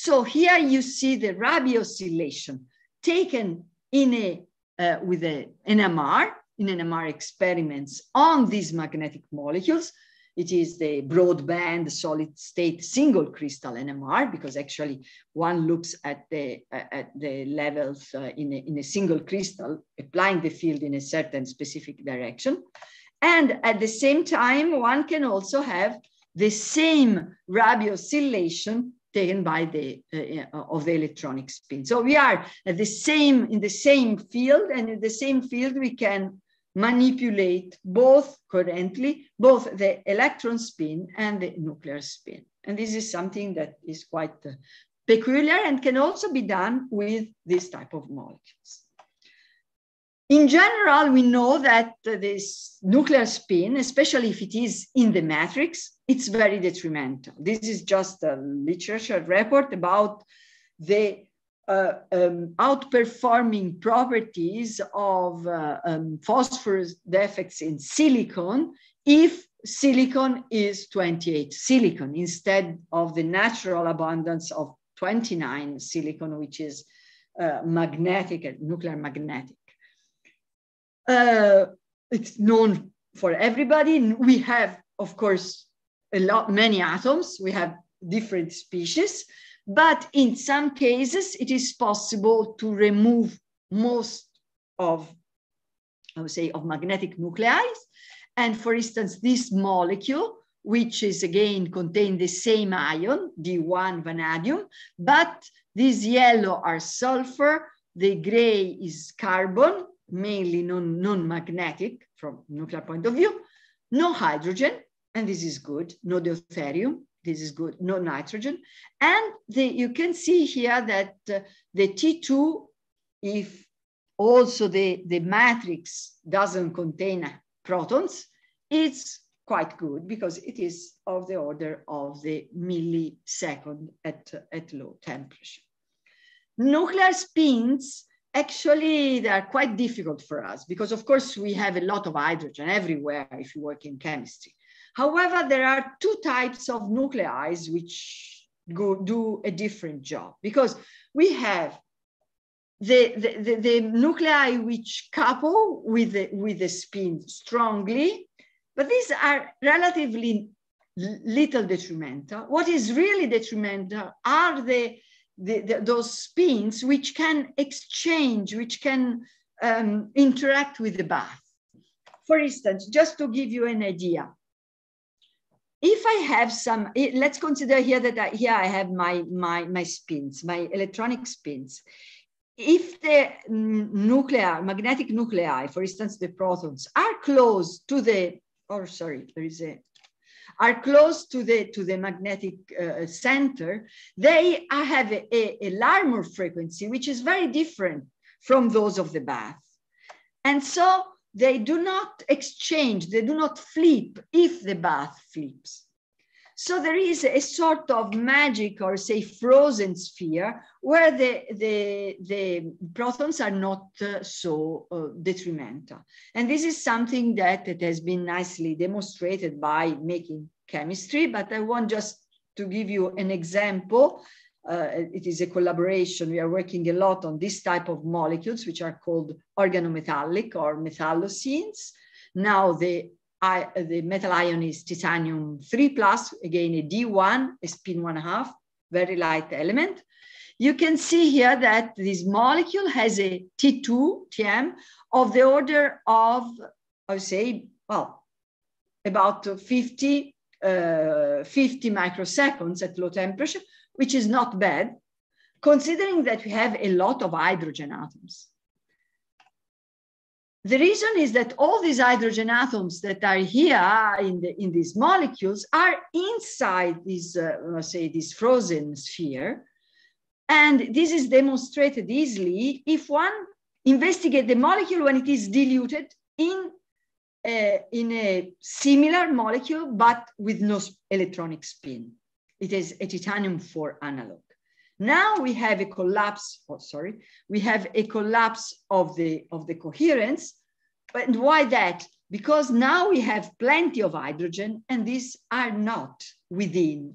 So here you see the Rabi oscillation taken in a, uh, with an NMR, in NMR experiments on these magnetic molecules, it is the broadband solid state single crystal NMR because actually one looks at the, at the levels uh, in, a, in a single crystal, applying the field in a certain specific direction. And at the same time, one can also have the same Rabi oscillation taken by the uh, uh, of the electronic spin. So we are at the same in the same field, and in the same field we can manipulate both currently, both the electron spin and the nuclear spin. And this is something that is quite uh, peculiar and can also be done with this type of molecules. In general, we know that uh, this nuclear spin, especially if it is in the matrix, it's very detrimental. This is just a literature report about the uh, um, outperforming properties of uh, um, phosphorus defects in silicon if silicon is 28 silicon instead of the natural abundance of 29 silicon, which is uh, magnetic, nuclear magnetic. Uh, it's known for everybody. We have, of course, a lot, many atoms. We have different species. But in some cases, it is possible to remove most of, I would say, of magnetic nuclei. And for instance, this molecule, which is again contain the same ion, D1 vanadium, but these yellow are sulfur, the gray is carbon, mainly non-magnetic from nuclear point of view, no hydrogen, and this is good, no deuterium, this is good, no nitrogen. And the, you can see here that uh, the T2, if also the, the matrix doesn't contain protons, it's quite good because it is of the order of the millisecond at, at low temperature. Nuclear spins, actually, they are quite difficult for us because of course we have a lot of hydrogen everywhere if you work in chemistry. However, there are two types of nuclei which go, do a different job because we have the, the, the, the nuclei which couple with the, with the spin strongly, but these are relatively little detrimental. What is really detrimental are the, the, the, those spins which can exchange, which can um, interact with the bath. For instance, just to give you an idea, if I have some, eh, let's consider here that I, here I have my, my, my spins, my electronic spins. If the nuclear, magnetic nuclei, for instance, the protons, are close to the, or sorry, there is a, are close to the, to the magnetic uh, center, they have a, a, a Larmor frequency, which is very different from those of the bath. And so they do not exchange, they do not flip if the bath flips. So there is a sort of magic or say frozen sphere where the, the, the protons are not uh, so uh, detrimental. And this is something that, that has been nicely demonstrated by making chemistry, but I want just to give you an example uh, it is a collaboration. We are working a lot on this type of molecules, which are called organometallic or metallocenes. Now the, I, the metal ion is titanium 3 plus, again a D1, a spin one half, very light element. You can see here that this molecule has a T2, TM, of the order of, I would say, well, about 50, uh, 50 microseconds at low temperature, which is not bad, considering that we have a lot of hydrogen atoms. The reason is that all these hydrogen atoms that are here in, the, in these molecules are inside this, uh, let's say, this frozen sphere. And this is demonstrated easily if one investigate the molecule when it is diluted in a, in a similar molecule, but with no electronic spin. It is a titanium 4 analog. Now we have a collapse, oh, sorry, we have a collapse of the, of the coherence. But why that? Because now we have plenty of hydrogen and these are not within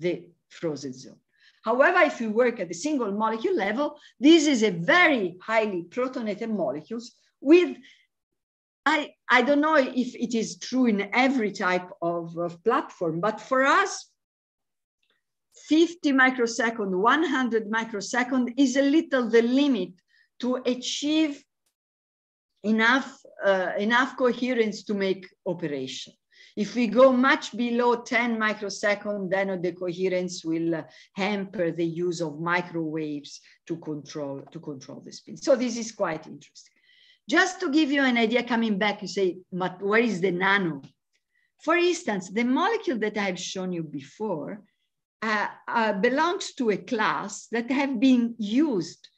the frozen zone. However, if you work at the single molecule level, this is a very highly protonated molecules with, I, I don't know if it is true in every type of, of platform, but for us, 50 microsecond, 100 microsecond is a little the limit to achieve enough, uh, enough coherence to make operation. If we go much below 10 microseconds, then the coherence will uh, hamper the use of microwaves to control, to control the spin. So this is quite interesting. Just to give you an idea, coming back, you say, but where is the nano? For instance, the molecule that I have shown you before uh, uh, belongs to a class that have been used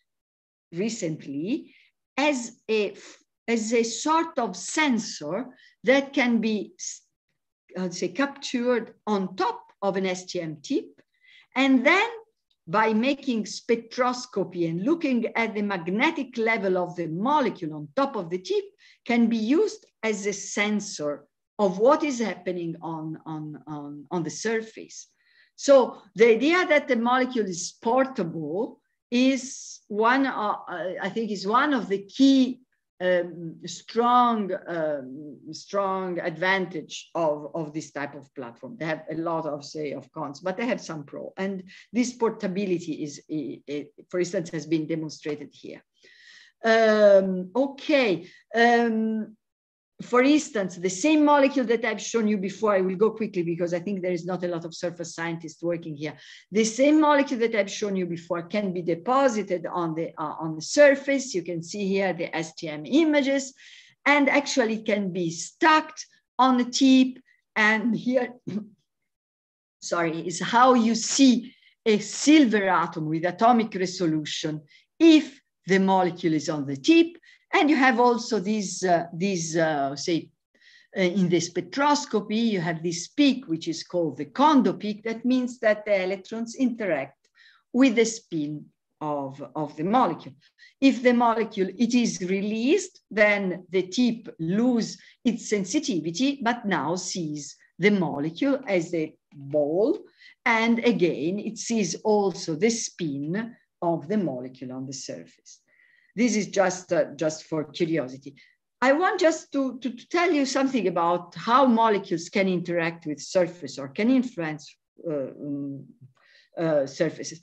recently as a, as a sort of sensor that can be say captured on top of an STM tip. And then by making spectroscopy and looking at the magnetic level of the molecule on top of the tip can be used as a sensor of what is happening on, on, on, on the surface. So the idea that the molecule is portable is one, uh, I think is one of the key um, strong, um, strong advantage of, of this type of platform. They have a lot of, say, of cons, but they have some pro. And this portability is, for instance, has been demonstrated here. Um, okay. Um, for instance, the same molecule that I've shown you before, I will go quickly because I think there is not a lot of surface scientists working here. The same molecule that I've shown you before can be deposited on the, uh, on the surface. You can see here the STM images and actually can be stacked on the tip. And here, <coughs> sorry, is how you see a silver atom with atomic resolution if the molecule is on the tip and you have also these, uh, these uh, say, uh, in the spectroscopy, you have this peak, which is called the Kondo peak. That means that the electrons interact with the spin of, of the molecule. If the molecule, it is released, then the tip lose its sensitivity, but now sees the molecule as a ball. And again, it sees also the spin of the molecule on the surface. This is just, uh, just for curiosity. I want just to, to, to, tell you something about how molecules can interact with surface or can influence uh, um, uh, surfaces.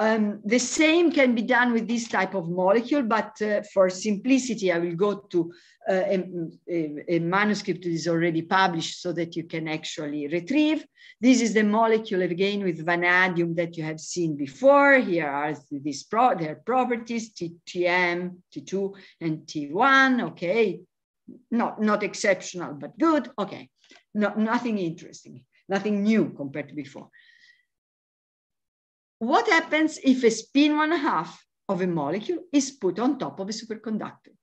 Um, the same can be done with this type of molecule, but uh, for simplicity, I will go to uh, a, a, manuscript that is already published so that you can actually retrieve. This is the molecule again with vanadium that you have seen before. Here are these pro their properties, TTM, T2, and T1, okay. Not, not exceptional, but good, okay. No, nothing interesting, nothing new compared to before what happens if a spin one half of a molecule is put on top of a superconductor?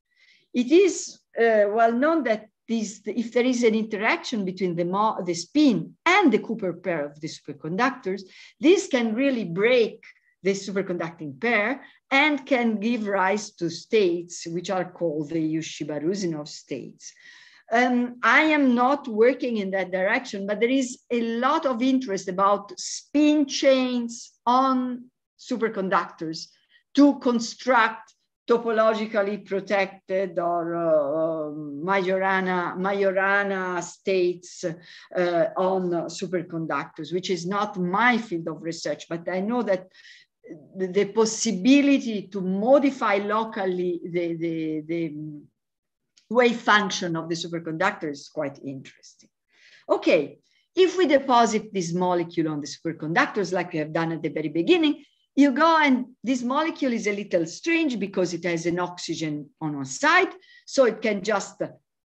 It is uh, well known that this, if there is an interaction between the, the spin and the Cooper pair of the superconductors, this can really break the superconducting pair and can give rise to states which are called the Yu-Shiba-Rusinov states. Um, I am not working in that direction, but there is a lot of interest about spin chains on superconductors to construct topologically protected or uh, Majorana, Majorana states uh, on superconductors, which is not my field of research, but I know that the, possibility to modify locally the, the, the wave function of the superconductor is quite interesting. Okay, if we deposit this molecule on the superconductors like we have done at the very beginning, you go and this molecule is a little strange because it has an oxygen on one side. So it can just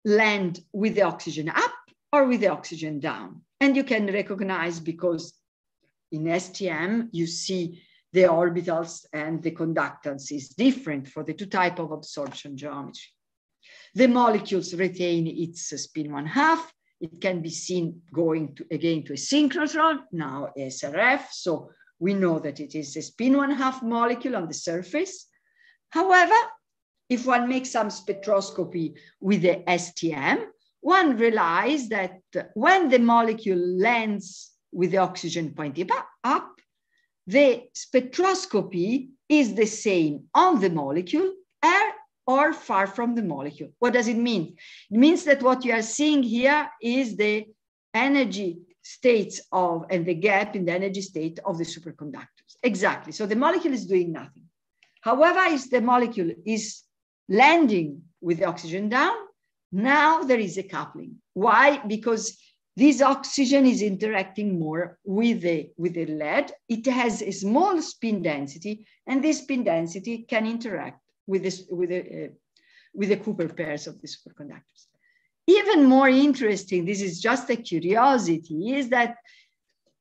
land with the oxygen up or with the oxygen down. And you can recognize because in STM, you see the orbitals and the conductance is different for the two type of absorption geometry. The molecules retain its spin one half. It can be seen going to, again to a synchrotron, now ESRF. So we know that it is a spin one half molecule on the surface. However, if one makes some spectroscopy with the STM, one realizes that when the molecule lands with the oxygen pointing up, the spectroscopy is the same on the molecule or far from the molecule. What does it mean? It means that what you are seeing here is the energy states of, and the gap in the energy state of the superconductors. Exactly. So the molecule is doing nothing. However, if the molecule is landing with the oxygen down, now there is a coupling. Why? Because this oxygen is interacting more with the, with the lead. It has a small spin density, and this spin density can interact with, this, with, the, uh, with the Cooper pairs of the superconductors. Even more interesting, this is just a curiosity, is that,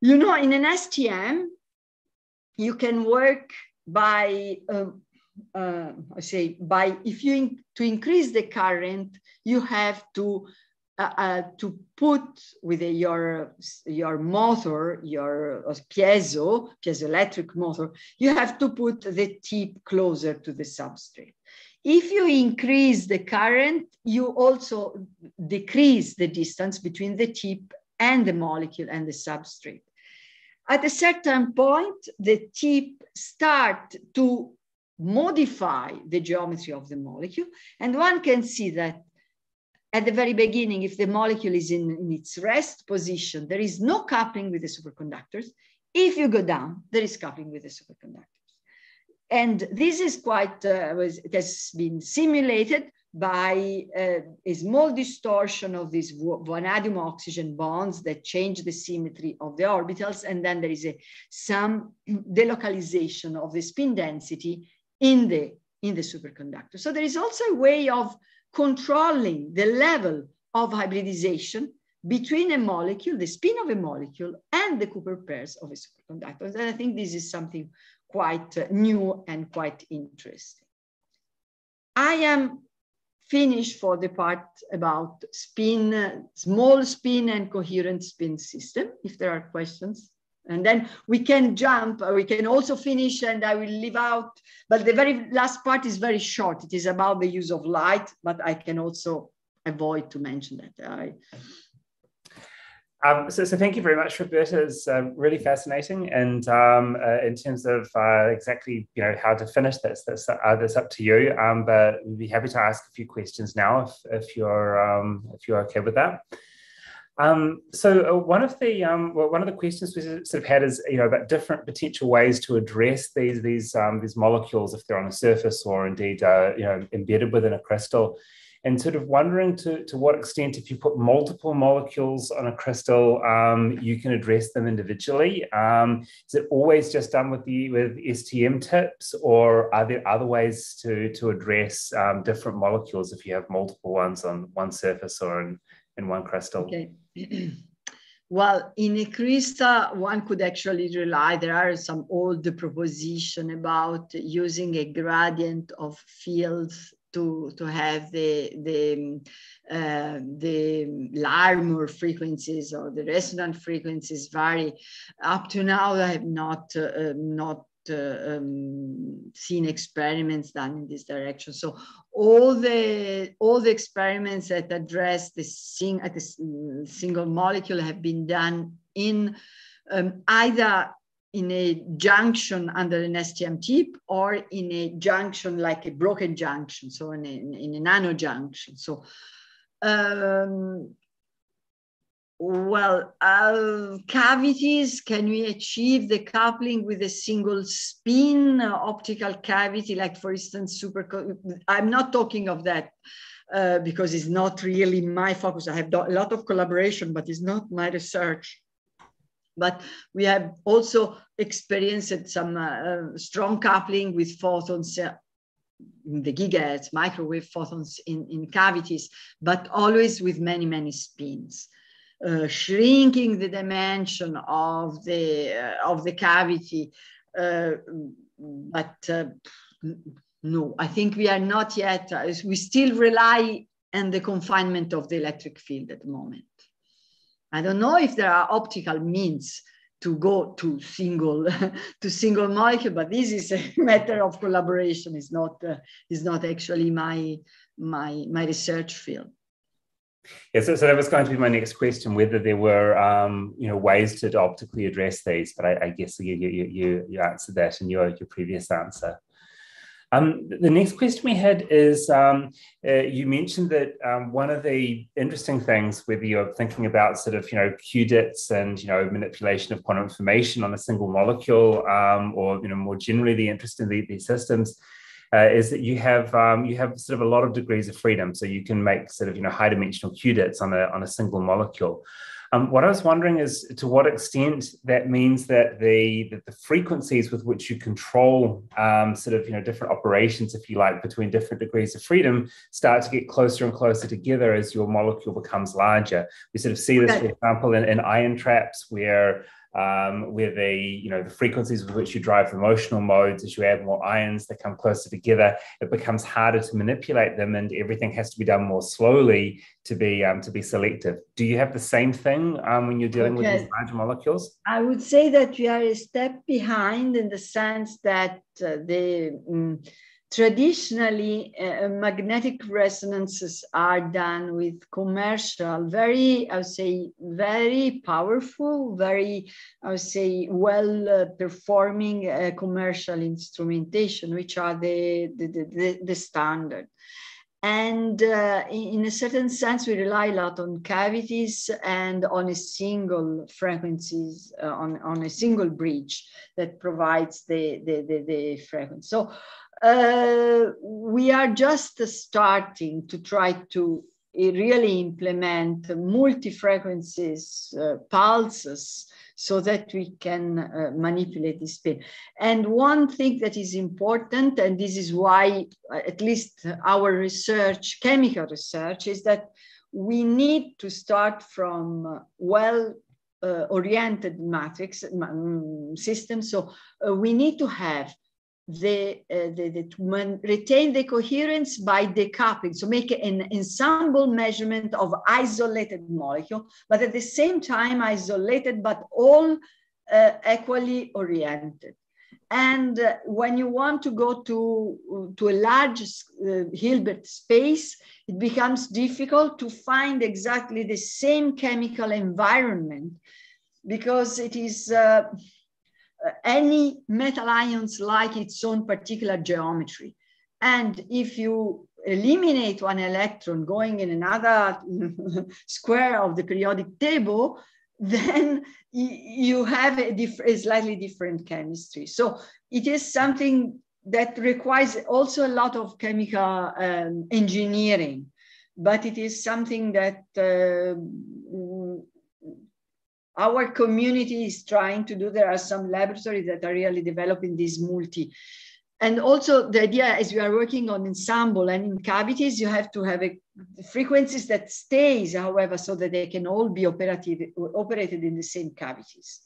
you know, in an STM, you can work by, uh, uh, I say, by, if you, in, to increase the current, you have to, uh, uh to put with a, your, your motor, your uh, piezo, piezoelectric motor, you have to put the tip closer to the substrate. If you increase the current, you also decrease the distance between the tip and the molecule and the substrate. At a certain point, the tip start to modify the geometry of the molecule. And one can see that at the very beginning, if the molecule is in, in its rest position, there is no coupling with the superconductors. If you go down, there is coupling with the superconductors. And this is quite, uh, was, it has been simulated by uh, a small distortion of these vanadium oxygen bonds that change the symmetry of the orbitals. And then there is a, some <clears throat> delocalization of the spin density in the, in the superconductor. So there is also a way of controlling the level of hybridization between a molecule, the spin of a molecule, and the Cooper pairs of a superconductor. And I think this is something quite uh, new and quite interesting. I am finished for the part about spin, uh, small spin and coherent spin system, if there are questions. And then we can jump, we can also finish and I will leave out, but the very last part is very short. It is about the use of light, but I can also avoid to mention that. I, um, so, so thank you very much, Roberta. It's um, really fascinating, and um, uh, in terms of uh, exactly you know how to finish this, that's, uh, that's up to you. Um, but we'd be happy to ask a few questions now if, if you're um, if you're okay with that. Um, so uh, one of the well, one of the questions we sort of had is you know about different potential ways to address these these these molecules if they're on a surface or indeed uh, you know embedded within a crystal and sort of wondering to, to what extent, if you put multiple molecules on a crystal, um, you can address them individually. Um, is it always just done with the with STM tips, or are there other ways to to address um, different molecules if you have multiple ones on one surface or in, in one crystal? Okay. <clears throat> Well, in a crystal, one could actually rely, there are some old proposition about using a gradient of fields to to have the the uh, the Larmor frequencies or the resonant frequencies vary. Up to now, I have not uh, not um, seen experiments done in this direction. So all the all the experiments that address the sing at the single molecule have been done in um, either in a junction under an STM tip or in a junction like a broken junction, so in a, in a nano junction. So, um, well, uh, cavities, can we achieve the coupling with a single spin uh, optical cavity, like for instance, super, I'm not talking of that uh, because it's not really my focus. I have a lot of collaboration, but it's not my research. But we have also experienced some uh, strong coupling with photons uh, in the gigahertz, microwave photons in, in cavities, but always with many, many spins shrinking the dimension of the uh, of the cavity uh, but uh, no i think we are not yet uh, we still rely on the confinement of the electric field at the moment. I don't know if there are optical means to go to single <laughs> to single molecule but this is a <laughs> matter of collaboration is not uh, is not actually my my my research field yeah, so, so that was going to be my next question: whether there were, um, you know, ways to optically address these. But I, I guess you, you you you answered that in your your previous answer. Um, the next question we had is um, uh, you mentioned that um, one of the interesting things, whether you're thinking about sort of you know qudits and you know manipulation of quantum information on a single molecule, um, or you know more generally the interest in the, these systems, uh, is that you have um, you have sort of a lot of degrees of freedom. So you can make sort of you know high dimensional qubits on a on a single molecule. Um, what I was wondering is to what extent that means that the that the frequencies with which you control um, sort of you know different operations, if you like, between different degrees of freedom, start to get closer and closer together as your molecule becomes larger. We sort of see this, for example, in, in ion traps where um, where the you know the frequencies with which you drive the motional modes as you add more ions they come closer together it becomes harder to manipulate them and everything has to be done more slowly to be um, to be selective do you have the same thing um, when you're dealing okay. with these large molecules i would say that we are a step behind in the sense that uh, the um, traditionally uh, magnetic resonances are done with commercial very i would say very powerful very i would say well uh, performing uh, commercial instrumentation which are the the, the, the standard. And uh, in a certain sense we rely a lot on cavities and on a single frequencies uh, on, on a single bridge that provides the the, the, the frequency. So uh, we are just starting to try to really implement multi-frequencies uh, pulses so that we can uh, manipulate the spin. And one thing that is important, and this is why uh, at least our research, chemical research, is that we need to start from well uh, oriented matrix um, systems. So uh, we need to have the, uh, the, the, retain the coherence by decoupling. So make an ensemble measurement of isolated molecule, but at the same time isolated, but all uh, equally oriented. And uh, when you want to go to, to a large uh, Hilbert space, it becomes difficult to find exactly the same chemical environment because it is uh, any metal ions like its own particular geometry. And if you eliminate one electron going in another <laughs> square of the periodic table, <laughs> then you have a, diff- a, slightly different chemistry. So it is something that requires also a lot of chemical um, engineering, but it is something that uh, our community is trying to do. There are some laboratories that are really developing this multi. And also the idea is we are working on ensemble and in cavities, you have to have a frequencies that stays, however, so that they can all be operated, operated in the same cavities.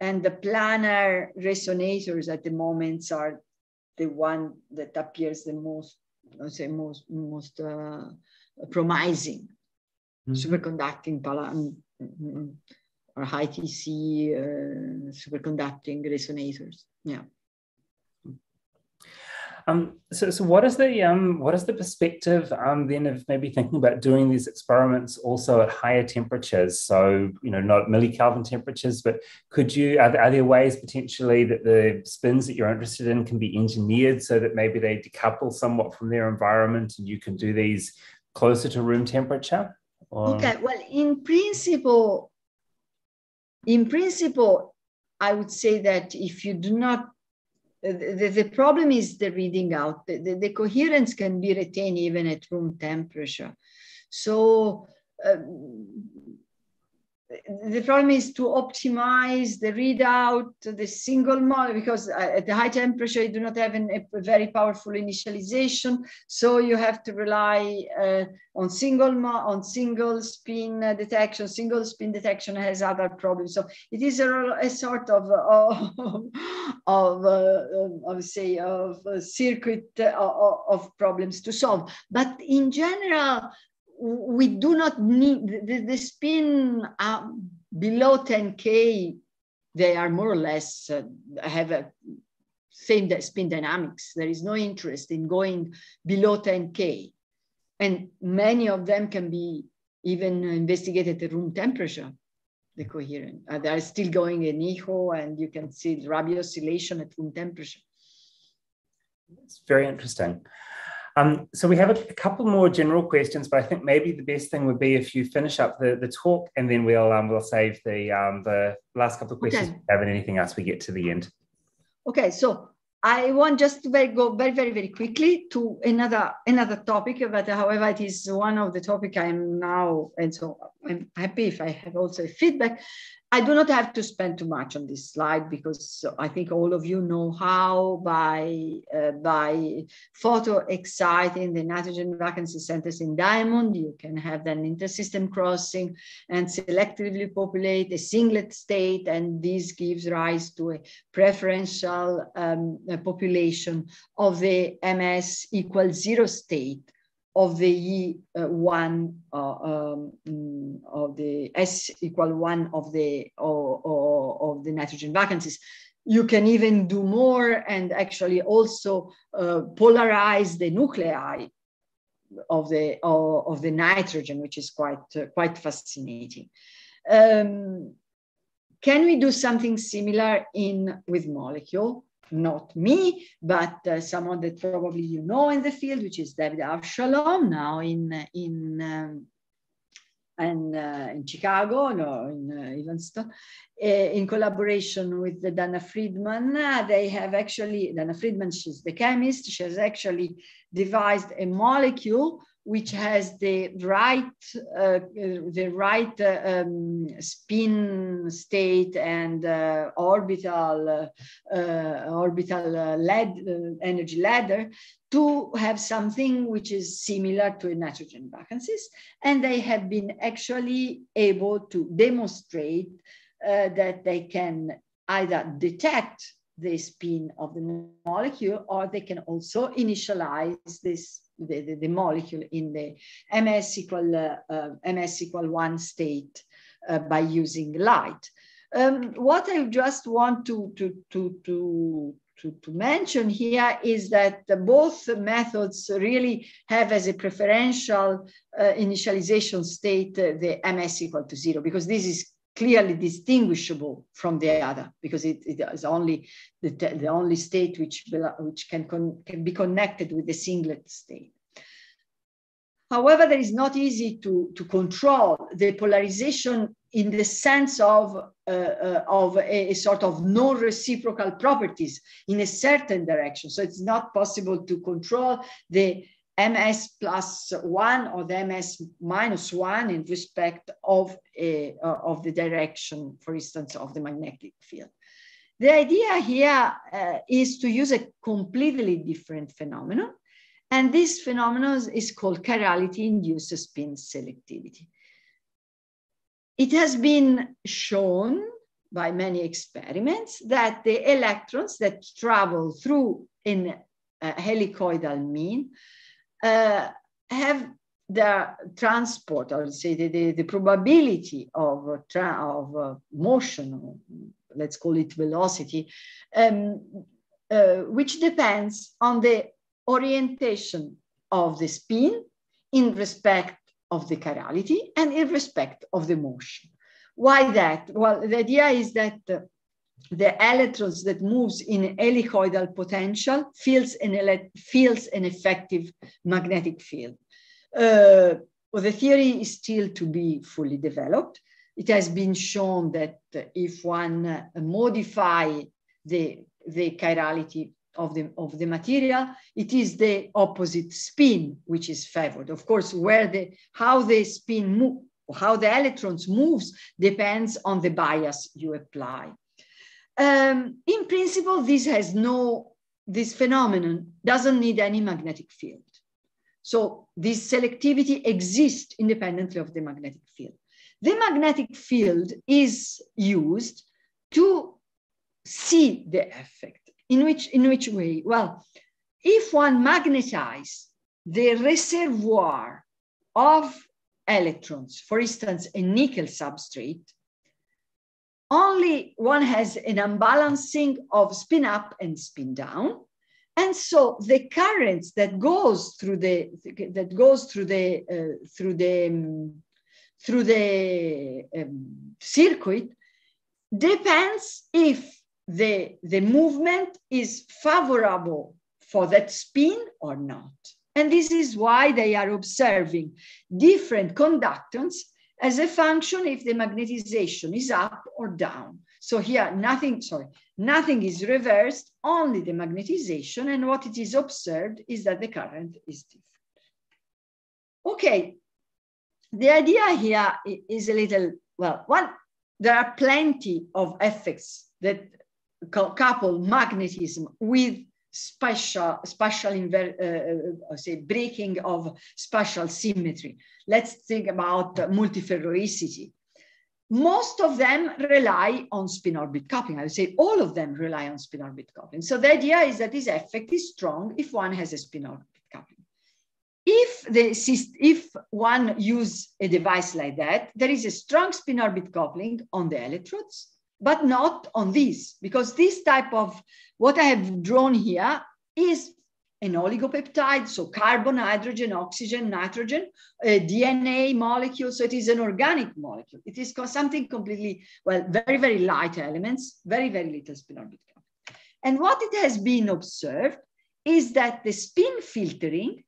And the planar resonators at the moment are the one that appears the most, I say most, most uh, promising, mm -hmm. superconducting or high TC uh, superconducting resonators. Yeah. Um, so, so what is the um, what is the perspective um, then of maybe thinking about doing these experiments also at higher temperatures? So you know, not millikelvin temperatures, but could you are there, are there ways potentially that the spins that you're interested in can be engineered so that maybe they decouple somewhat from their environment and you can do these closer to room temperature? Or... Okay, well, in principle, in principle, I would say that if you do not the, the problem is the reading out. The, the, the, coherence can be retained even at room temperature. So um, the problem is to optimize the readout, the single model, because at the high temperature, you do not have an, a very powerful initialization. So you have to rely uh, on single on single spin detection. Single spin detection has other problems. So it is a, a sort of, of, <laughs> of, uh, say, of circuit uh, of problems to solve. But in general, we do not need the, the spin uh, below 10k they are more or less uh, have a same spin dynamics. There is no interest in going below 10k and many of them can be even investigated at room temperature the coherent. Uh, they are still going in echo and you can see the Rabi oscillation at room temperature. It's very interesting um, so we have a, a, couple more general questions, but I think maybe the best thing would be if you finish up the, the talk, and then we'll um, we'll save the um, the last couple of questions. Okay. Have anything else we get to the end. Okay, so I want just to very, go very very very quickly to another another topic, but however it is one of the topic I'm now, and so I'm happy if I have also feedback. I do not have to spend too much on this slide because I think all of you know how by, uh, by photo exciting the nitrogen vacancy centers in diamond, you can have an intersystem crossing and selectively populate a singlet state. And this gives rise to a preferential um, population of the MS equals zero state of the E uh, one uh, um, mm, of the S equal one of the or, of the nitrogen vacancies. You can even do more and actually also uh, polarize the nuclei of the of the nitrogen, which is quite uh, quite fascinating. Um, can we do something similar in with molecule? Not me, but uh, someone that probably you know in the field, which is David Awschalom now in in um, in, uh, in Chicago, no, in uh, Evanston, uh, in collaboration with the Danna Freedman. Uh, they have actually, Danna Freedman, she's the chemist, she has actually devised a molecule which has the right uh, the right uh, um, spin state and uh, orbital uh, uh, orbital uh, lead energy ladder to have something which is similar to a nitrogen vacancies. And they have been actually able to demonstrate that they can either detect the spin of the molecule or they can also initialize this the, the, the molecule in the ms equal uh, ms equal one state uh, by using light. Um, what I just want to, to, to, to, to, to mention here is that both methods really have as a preferential uh, initialization state uh, the ms equal to zero, because this is clearly distinguishable from the other because it, it is only the, the only state which, which can, can be connected with the singlet state. However, that is not easy to, to control the polarization in the sense of, uh, uh, of a, a, sort of non-reciprocal properties in a certain direction. So it's not possible to control the ms plus one or the ms minus one in respect of, a, uh, of the direction, for instance, of the magnetic field. The idea here uh, is to use a completely different phenomenon. And this phenomenon is called chirality-induced spin selectivity. It has been shown by many experiments that the electrons that travel through in a helicoidal mean uh, have the transport, or say the, the, the probability of, of uh, motion, let's call it velocity, um, uh, which depends on the orientation of the spin in respect of the chirality and in respect of the motion. Why that? Well, the idea is that the electrons that moves in helicoidal potential feels an, feels an effective magnetic field. Uh, well, the theory is still to be fully developed. It has been shown that if one modify the, the chirality of the, of the material, it is the opposite spin which is favored. Of course, where the, how the spin move, how the electrons moves depends on the bias you apply. Um, in principle, this has no, this phenomenon doesn't need any magnetic field. So this selectivity exists independently of the magnetic field. The magnetic field is used to see the effect. In which, in which way? Well, if one magnetizes the reservoir of electrons, for instance, a nickel substrate, only one has an unbalancing of spin up and spin down. And so the currents that goes through the that goes through the uh, through the um, through the um, circuit depends if the, the movement is favorable for that spin or not. And this is why they are observing different conductance as a function if the magnetization is up or down. So here, nothing, sorry, nothing is reversed, only the magnetization. And what it is observed is that the current is different. Okay, the idea here is a little, well, one, there are plenty of effects that couple magnetism with spatial, spatial uh, uh, say breaking of spatial symmetry. Let's think about multiferroicity. Most of them rely on spin-orbit coupling. I would say all of them rely on spin-orbit coupling. So the idea is that this effect is strong if one has a spin-orbit coupling. If, the, if one use a device like that, there is a strong spin-orbit coupling on the electrodes, but not on this, because this type of, what I have drawn here is an oligopeptide, so carbon, hydrogen, oxygen, nitrogen, DNA molecule, so it is an organic molecule. It is something completely, well, very, very light elements, very, very little spin orbit And what it has been observed is that the spin filtering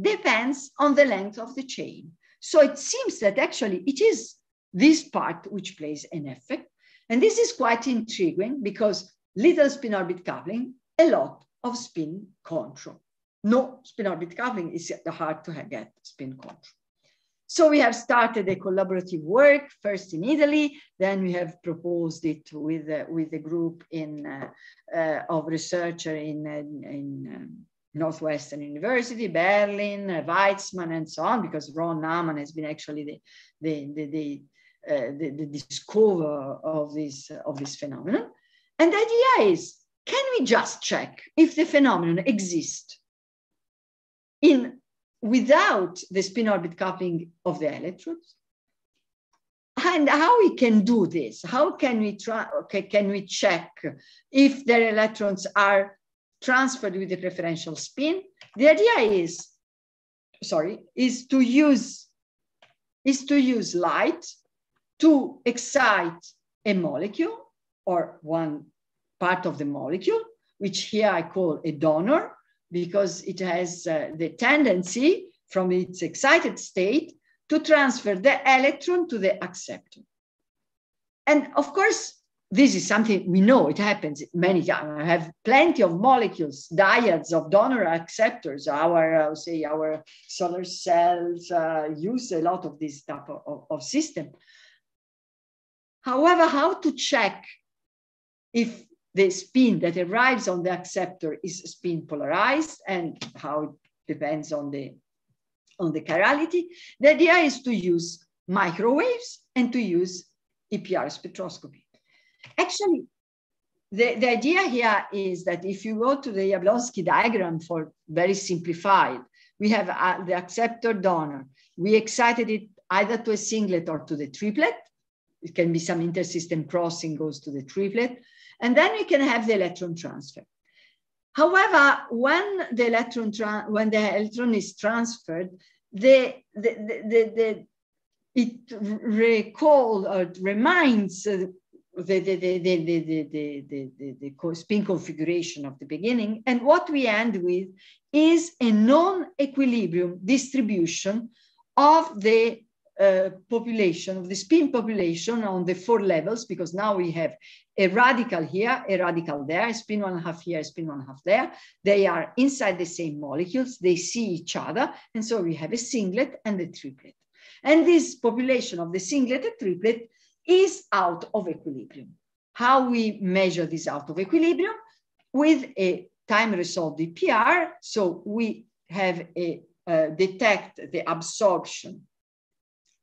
depends on the length of the chain. So it seems that actually it is this part which plays an effect. And this is quite intriguing because little spin orbit coupling, a lot of spin control. No spin orbit coupling is hard to get spin control. So we have started a collaborative work, first in Italy, then we have proposed it with, uh, with a group in, uh, uh, of researcher in, uh, in um, Northwestern University, Berlin, uh, Weizmann, and so on, because Ron Naaman has been actually the, the, the, the uh, the, the, discover of this, uh, of this phenomenon. And the idea is, can we just check if the phenomenon exists in without the spin orbit coupling of the electrodes? And how we can do this? How can we try? Okay, can we check if their electrons are transferred with the preferential spin? The idea is, sorry, is to use is to use light to excite a molecule or one part of the molecule, which here I call a donor because it has uh, the tendency from its excited state to transfer the electron to the acceptor. And of course, this is something we know it happens many times. I have plenty of molecules, dyads of donor acceptors. Our, uh, say, our solar cells uh, use a lot of this type of, of, of system. However, how to check if the spin that arrives on the acceptor is spin polarized and how it depends on the, on the chirality. The idea is to use microwaves and to use EPR spectroscopy. Actually, the, the idea here is that if you go to the Jablonski diagram for very simplified, we have uh, the acceptor donor. We excited it either to a singlet or to the triplet it can be some intersystem crossing goes to the triplet, and then you can have the electron transfer. However, when the electron when the electron is transferred, the, the, the, the it recalls or reminds the, the, the, the, the, the, the, spin configuration of the beginning. And what we end with is a non-equilibrium distribution of the uh, population, of the spin population on the four levels, because now we have a radical here, a radical there, a spin one half here, a spin one half there. They are inside the same molecules, they see each other, and so we have a singlet and a triplet. And this population of the singlet and triplet is out of equilibrium. How we measure this out of equilibrium? With a time resolved EPR. So we have a uh, detect the absorption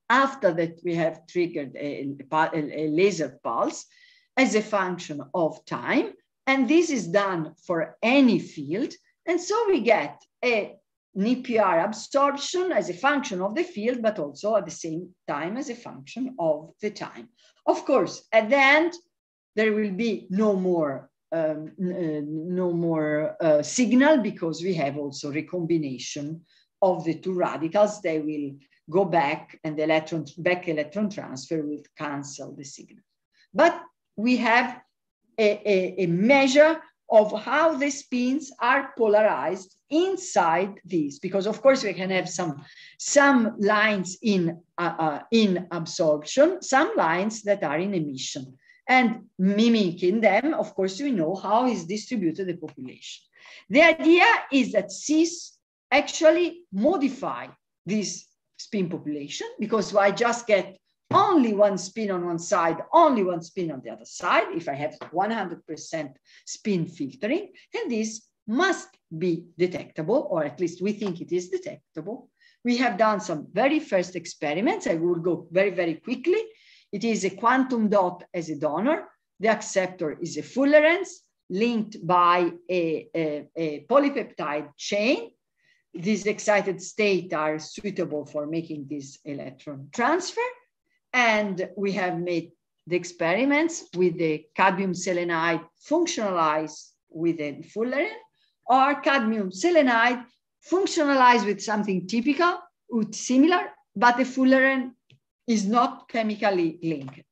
after that, we have triggered a, a, laser pulse as a function of time. And this is done for any field. And so we get a EPR absorption as a function of the field, but also at the same time as a function of the time. Of course, at the end, there will be no more um, uh, no more uh, signal because we have also recombination of the two radicals. They will go back and the electron back electron transfer will cancel the signal. But we have a, a, a measure of how the spins are polarized inside these, because of course we can have some, some lines in, uh, uh, in absorption, some lines that are in emission. And mimicking them, of course, we know how is distributed the population. The idea is that CISS actually modify this spin population because I just get only one spin on one side, only one spin on the other side, if I have 100% spin filtering, and this must be detectable, or at least we think it is detectable. We have done some very first experiments. I will go very, very quickly. It is a quantum dot as a donor. The acceptor is a fullerene linked by a, a, a polypeptide chain these excited state are suitable for making this electron transfer. And we have made the experiments with the cadmium selenide functionalized with a fullerene or cadmium selenide functionalized with something typical, similar, but the fullerene is not chemically linked.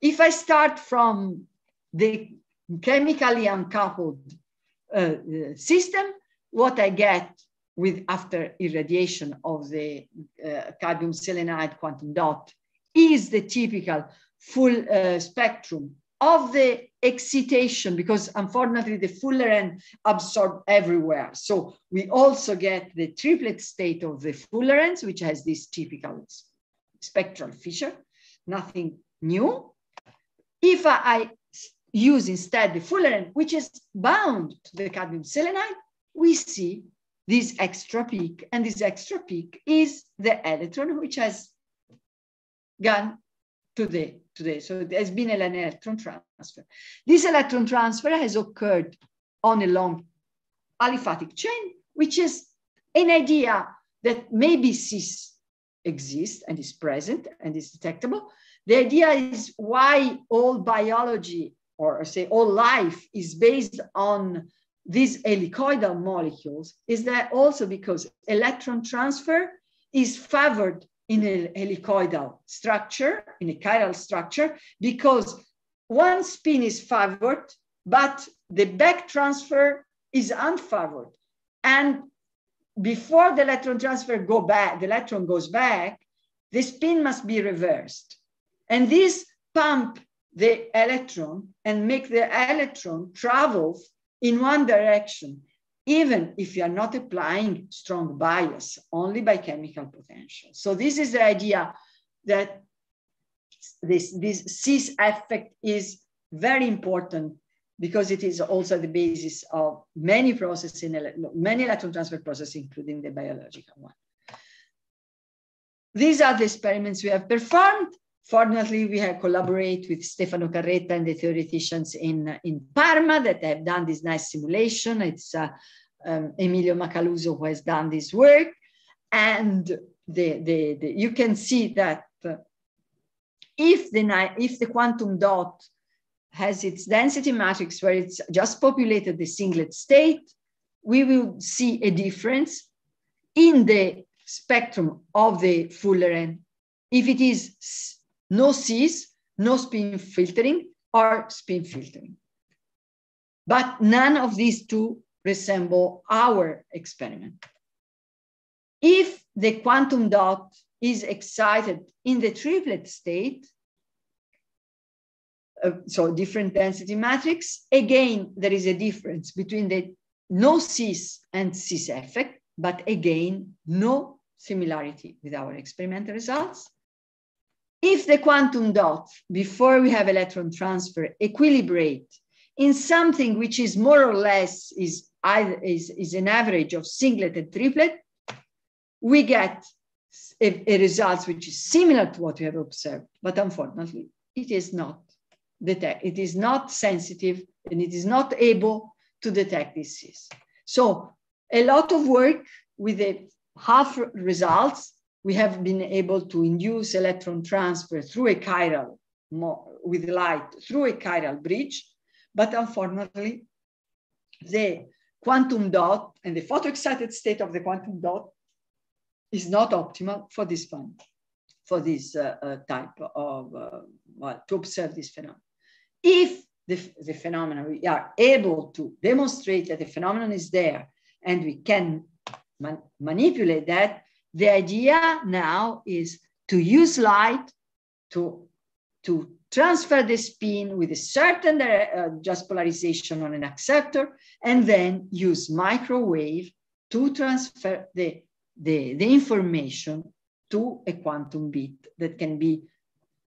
If I start from the chemically uncoupled uh, system, what I get with after irradiation of the uh, cadmium selenide quantum dot is the typical full uh, spectrum of the excitation because unfortunately the fullerene absorb everywhere. So we also get the triplet state of the fullerenes, which has this typical spectral feature, nothing new. If I use instead the fullerene, which is bound to the cadmium selenide, we see this extra peak. And this extra peak is the electron, which has gone today. today. so there has been an electron transfer. This electron transfer has occurred on a long aliphatic chain, which is an idea that maybe CISS exists and is present and is detectable. The idea is why all biology or say all life is based on these helicoidal molecules is that also because electron transfer is favored in a helicoidal structure, in a chiral structure, because one spin is favored, but the back transfer is unfavored. And before the electron transfer go back, the electron goes back, the spin must be reversed. And this pump the electron and make the electron travel in one direction, even if you are not applying strong bias, only by chemical potential. So this is the idea that this, this CISS effect is very important because it is also the basis of many processes, in many electron transfer processes, including the biological one. These are the experiments we have performed. Fortunately, we have collaborated with Stefano Carretta and the theoreticians in, in Parma that have done this nice simulation. It's uh, um, Emilio Macaluso who has done this work. And the, the, the, you can see that uh, if, the, if the quantum dot has its density matrix where it's just populated the singlet state, we will see a difference in the spectrum of the Fullerene if it is no CISS, no spin filtering, or spin filtering. But none of these two resemble our experiment. If the quantum dot is excited in the triplet state, uh, so different density matrix, again, there is a difference between the no CISS and CISS effect, but again, no similarity with our experimental results. If the quantum dot, before we have electron transfer, equilibrate in something which is more or less is, is, is an average of singlet and triplet, we get a, a result which is similar to what we have observed, but unfortunately, it is not detect, it is not sensitive and it is not able to detect this. So a lot of work with the half results we have been able to induce electron transfer through a chiral with light through a chiral bridge, but unfortunately, the quantum dot and the photoexcited state of the quantum dot is not optimal for this fund, for this uh, uh, type of, uh, well, to observe this phenomenon. If the, the phenomenon, we are able to demonstrate that the phenomenon is there and we can man manipulate that, the idea now is to use light to, to transfer the spin with a certain uh, just polarization on an acceptor, and then use microwave to transfer the, the, the information to a quantum bit that can be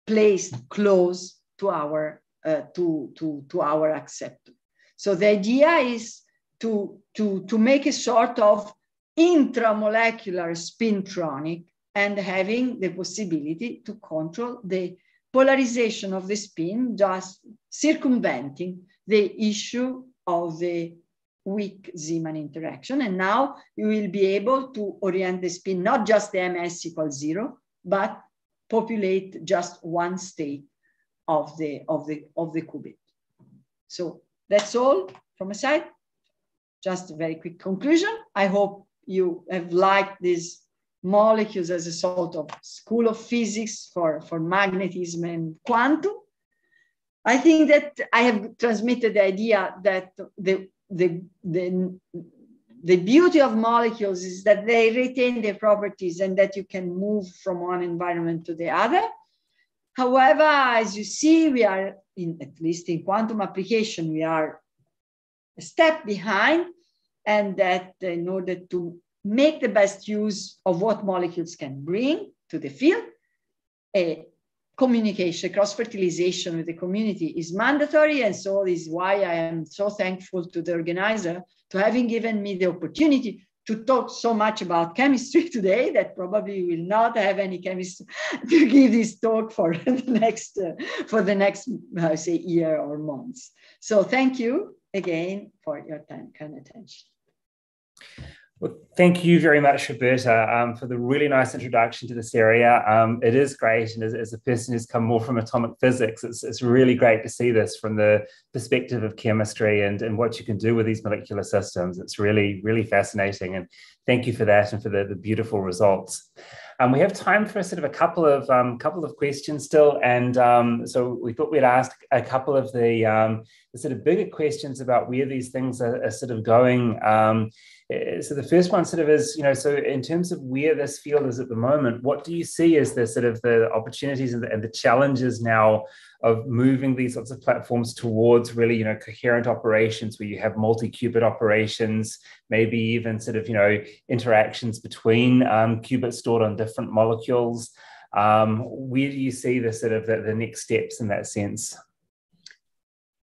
placed close to our, uh, to, to, to our acceptor. So the idea is to, to, to make a sort of intramolecular spintronic and having the possibility to control the polarization of the spin, just circumventing the issue of the weak Zeeman interaction. And now you will be able to orient the spin, not just the ms equals zero, but populate just one state of the, of the, of the qubit. So that's all from my side. Just a very quick conclusion. I hope you have liked these molecules as a sort of school of physics for, for magnetism and quantum. I think that I have transmitted the idea that the, the, the, the beauty of molecules is that they retain their properties and that you can move from one environment to the other. However, as you see, we are, in, at least in quantum application, we are a step behind and that in order to make the best use of what molecules can bring to the field, a communication, cross-fertilization with the community is mandatory. And so this is why I am so thankful to the organizer to having given me the opportunity to talk so much about chemistry <laughs> today that probably will not have any chemist <laughs> to give this talk for <laughs> the next uh, for the next uh, say year or months. So thank you again for your time and attention. Well, thank you very much, Roberta, um, for the really nice introduction to this area. Um, it is great, and as, as, a person who's come more from atomic physics, it's, it's really great to see this from the perspective of chemistry and, and what you can do with these molecular systems. It's really, really fascinating, and thank you for that and for the, the beautiful results. Um, we have time for sort of a couple of um, couple of questions still, and um, so we thought we'd ask a couple of the, um, the, sort of bigger questions about where these things are, are sort of going. Uh, so the first one sort of is, you know, so in terms of where this field is at the moment, what do you see as the sort of the opportunities and the, and the challenges now of moving these sorts of platforms towards really, you know, coherent operations where you have multi-qubit operations, maybe even sort of, you know, interactions between um, qubits stored on different molecules. Um, where do you see the sort of the, the next steps in that sense?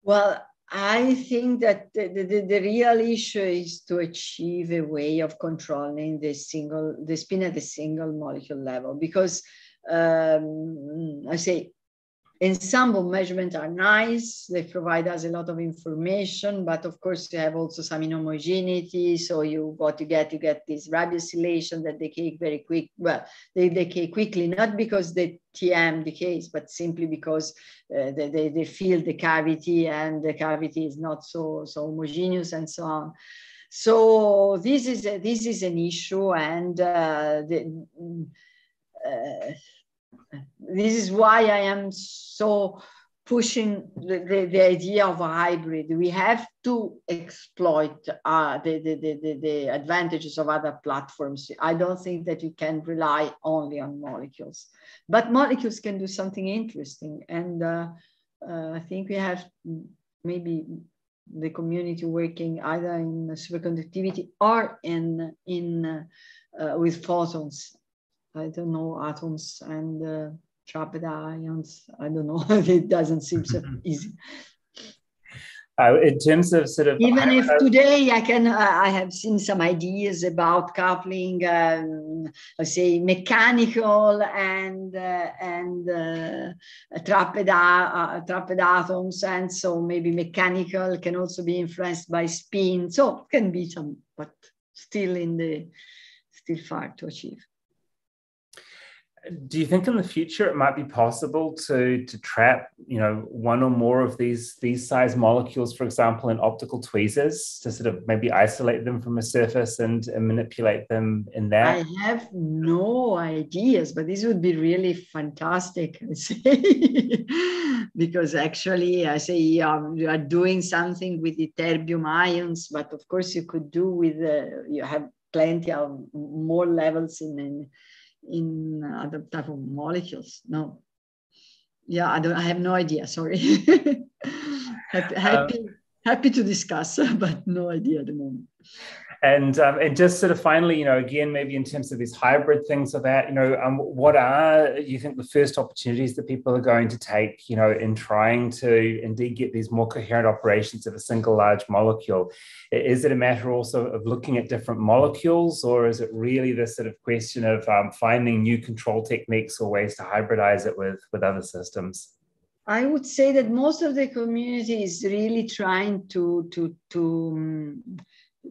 Well, I think that the, the, the, real issue is to achieve a way of controlling the single, the spin at the single molecule level, because um, I say ensemble measurements are nice. They provide us a lot of information, but of course you have also some inhomogeneity. So you what you get, you get this Rabi oscillation that decay very quick. Well, they decay quickly, not because the TM decays, but simply because uh, they, they, they fill the cavity and the cavity is not so, so homogeneous and so on. So this is a, this is an issue, and uh, the, uh, this is why I am so pushing the, the, the, idea of a hybrid. We have to exploit uh, the, the, the, the, advantages of other platforms. I don't think that you can rely only on molecules, but molecules can do something interesting. And uh, uh, I think we have maybe the community working either in superconductivity or in, in uh, with photons I don't know, atoms and uh, trapped ions. I don't know. <laughs> it doesn't seem so <laughs> easy. Uh, in terms of sort of even if today I can uh, I have seen some ideas about coupling um, let's say mechanical and uh, and uh, trapped, uh, trapped atoms and so maybe mechanical can also be influenced by spin so can be some but still in the still far to achieve do you think in the future it might be possible to to trap you know one or more of these these size molecules for example in optical tweezers to sort of maybe isolate them from a surface and, and manipulate them in that? I have no ideas but this would be really fantastic I say <laughs> because actually i say um, you are doing something with the terbium ions but of course you could do with uh, you have plenty of more levels in, in in other type of molecules. No. Yeah, I don't. I have no idea. Sorry. happy, <laughs> happy, um, happy to discuss, <laughs> but no idea at the moment and um, and just sort of finally, you know, again, maybe in terms of these hybrid things of that, you know, um, what are you think the first opportunities that people are going to take, you know, in trying to indeed get these more coherent operations of a single large molecule? Is it a matter also of looking at different molecules, or is it really this sort of question of um, finding new control techniques or ways to hybridize it with with other systems? I would say that most of the community is really trying to to to um,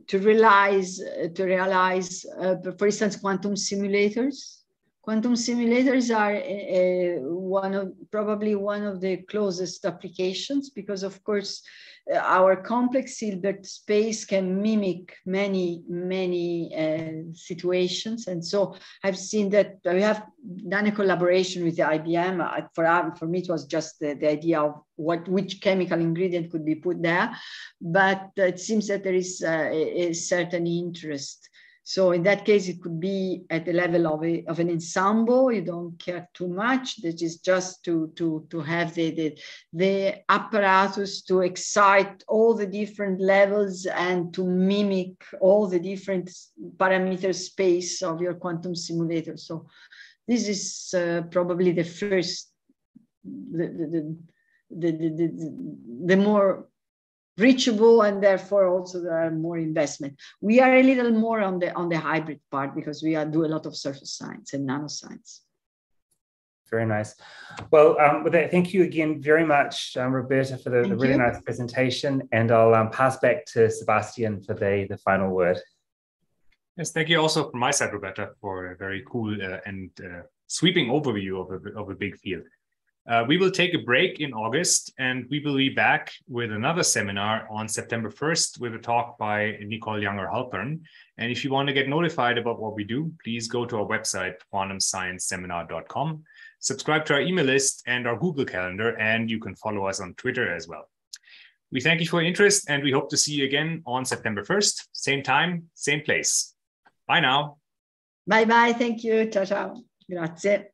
to realize, uh, to realize, uh, for instance, quantum simulators. Quantum simulators are uh, one of probably one of the closest applications because, of course, uh, our complex Hilbert space can mimic many, many uh, situations. And so I've seen that we have done a collaboration with the IBM. For, uh, for me, it was just the, the idea of what which chemical ingredient could be put there. But it seems that there is a, a certain interest so in that case, it could be at the level of, a, of an ensemble. You don't care too much. That is just to, to, to have the, the, the apparatus to excite all the different levels and to mimic all the different parameter space of your quantum simulator. So this is uh, probably the first, the, the, the, the, the, the more reachable and therefore also there are more investment. We are a little more on the on the hybrid part because we are, do a lot of surface science and nanoscience. Very nice. Well um, with that thank you again very much um, roberta for the, the really you. nice presentation. And i'll um, pass back to sebastian for the the final word. Yes thank you also from my side roberta for a very cool uh, and uh, sweeping overview of a, of a big field uh, we will take a break in August and we will be back with another seminar on September 1st with a talk by Nicole Yunger Halpern. And if you want to get notified about what we do, please go to our website, quantumscienceseminar.com, subscribe to our email list and our Google Calendar, and you can follow us on Twitter as well. We thank you for your interest and we hope to see you again on September 1st, same time, same place. Bye now. Bye bye. Thank you. Ciao, ciao. Grazie.